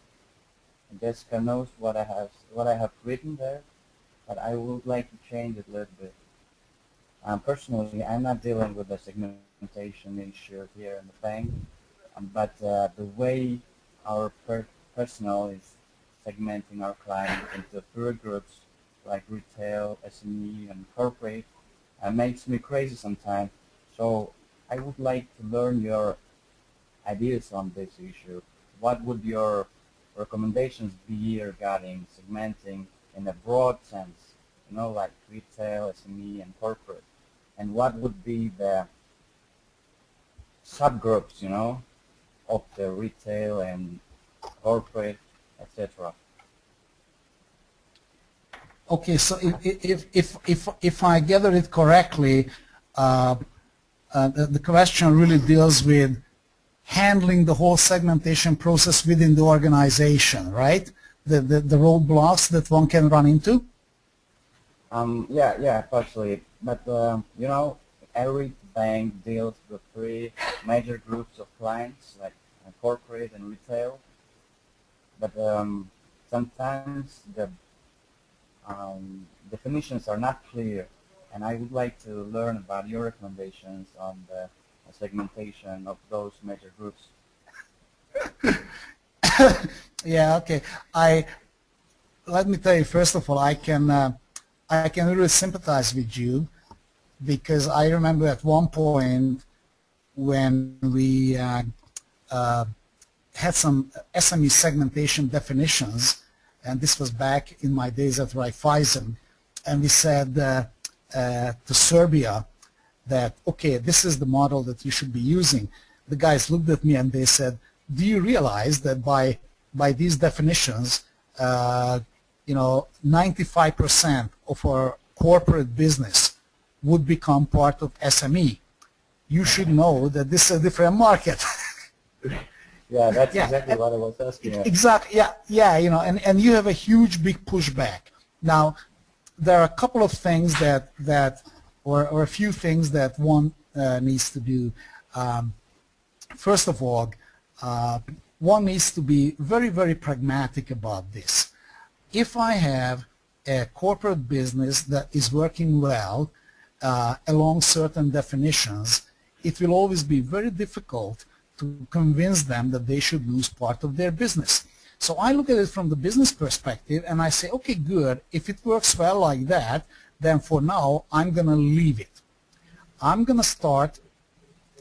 Speaker 3: Jessica knows what I have what I have written there, but I would like to change it a little bit. Um, personally, I'm not dealing with the segmentation issue here in the bank, um, but uh, the way our per personnel is segmenting our clients into three groups like retail, SME, and corporate It makes me crazy sometimes. So I would like to learn your ideas on this issue. What would your recommendations be regarding segmenting in a broad sense, you know, like retail, SME, and corporate? And what would be the subgroups, you know, of the retail and corporate, etc.
Speaker 2: Okay, so if, if, if, if, if I gather it correctly, uh, uh, the, the, question really deals with handling the whole segmentation process within the organization, right? the, the, the roadblocks that one can run into?
Speaker 3: Um, yeah, yeah, partially. But, um, you know, every bank deals with three major groups of clients, like corporate and retail. But um, sometimes the um, definitions are not clear, and I would like to learn about your recommendations on the segmentation of those major groups. (coughs)
Speaker 2: yeah, okay. I let me tell you first of all, I can uh, I can really sympathize with you because I remember at one point when we uh, uh, had some SME segmentation definitions, and this was back in my days at Raiffeisen, and we said uh, uh, to Serbia that, okay, this is the model that you should be using. The guys looked at me and they said, do you realize that by, by these definitions, uh, you know, 95% of our corporate business would become part of SME. You should know that this is a different market. (laughs) (laughs)
Speaker 3: yeah, that's yeah. exactly what I was asking.
Speaker 2: Exactly. Yeah, yeah. You know, and and you have a huge big pushback. Now, there are a couple of things that that, or or a few things that one uh, needs to do. Um, first of all, uh, one needs to be very very pragmatic about this. If I have a corporate business that is working well uh, along certain definitions, it will always be very difficult to convince them that they should lose part of their business. So I look at it from the business perspective and I say, okay, good. If it works well like that, then for now, I'm going to leave it. I'm going to start,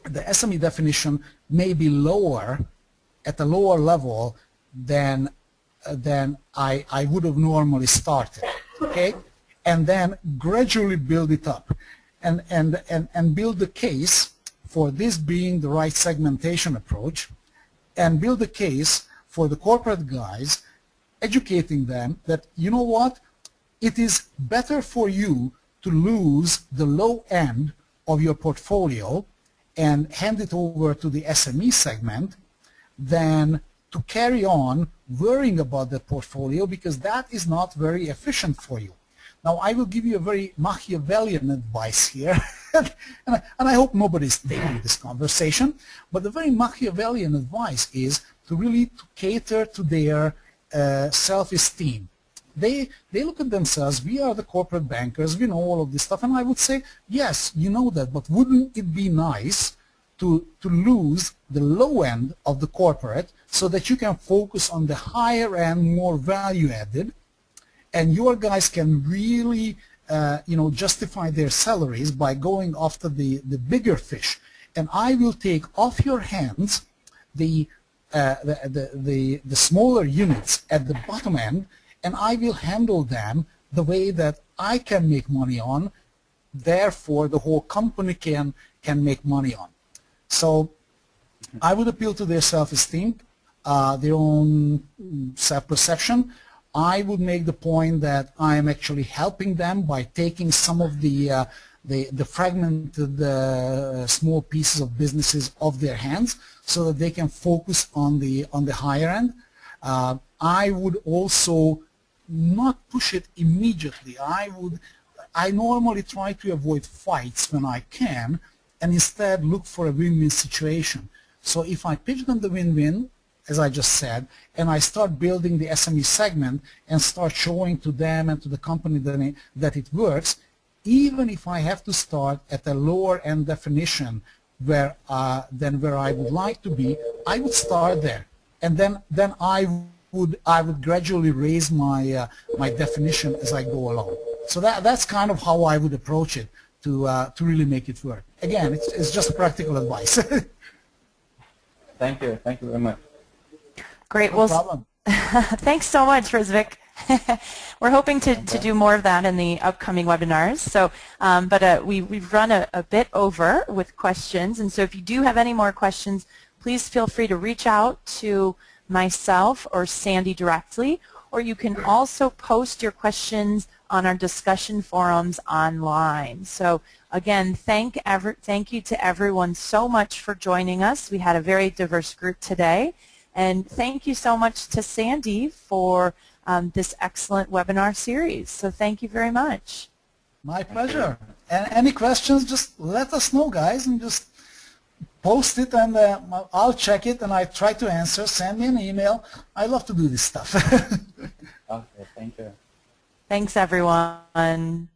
Speaker 2: the SME definition may be lower, at a lower level than, uh, than I, I would have normally started, okay? And then gradually build it up and, and, and, and build the case for this being the right segmentation approach and build a case for the corporate guys, educating them that, you know what, it is better for you to lose the low end of your portfolio and hand it over to the SME segment than to carry on worrying about the portfolio because that is not very efficient for you. Now, I will give you a very Machiavellian advice here, (laughs) and, I, and I hope nobody's taking this conversation, but the very Machiavellian advice is to really to cater to their uh, self-esteem. They, they look at themselves, we are the corporate bankers, we know all of this stuff, and I would say, yes, you know that, but wouldn't it be nice to, to lose the low end of the corporate so that you can focus on the higher end, more value added, and your guys can really uh, you know justify their salaries by going after the the bigger fish. And I will take off your hands the uh, the, the, the, the smaller units at the bottom end and I will handle them the way that I can make money on. Therefore the whole company can can make money on. So I would appeal to their self-esteem uh, their own self-perception I would make the point that I am actually helping them by taking some of the uh, the, the fragmented uh, small pieces of businesses off their hands so that they can focus on the on the higher end. Uh, I would also not push it immediately. I would I normally try to avoid fights when I can and instead look for a win-win situation. So if I pitch them the win-win, as I just said, and I start building the SME segment and start showing to them and to the company that it, that it works, even if I have to start at a lower end definition where uh, than where I would like to be, I would start there, and then then I would I would gradually raise my uh, my definition as I go along. So that that's kind of how I would approach it to uh, to really make it work. Again, it's it's just practical advice. (laughs)
Speaker 3: Thank you. Thank you very much.
Speaker 1: Great. No well, (laughs) thanks so much, Rizvik. (laughs) We're hoping to, okay. to do more of that in the upcoming webinars. So, um, but uh, we, we've run a, a bit over with questions, and so if you do have any more questions, please feel free to reach out to myself or Sandy directly, or you can also post your questions on our discussion forums online. So again, thank, ever, thank you to everyone so much for joining us. We had a very diverse group today. And thank you so much to Sandy for um, this excellent webinar series. So thank you very much.
Speaker 2: My pleasure. And any questions, just let us know, guys, and just post it, and uh, I'll check it, and I try to answer. Send me an email. I love to do this stuff. (laughs)
Speaker 3: okay, thank you.
Speaker 1: Thanks, everyone.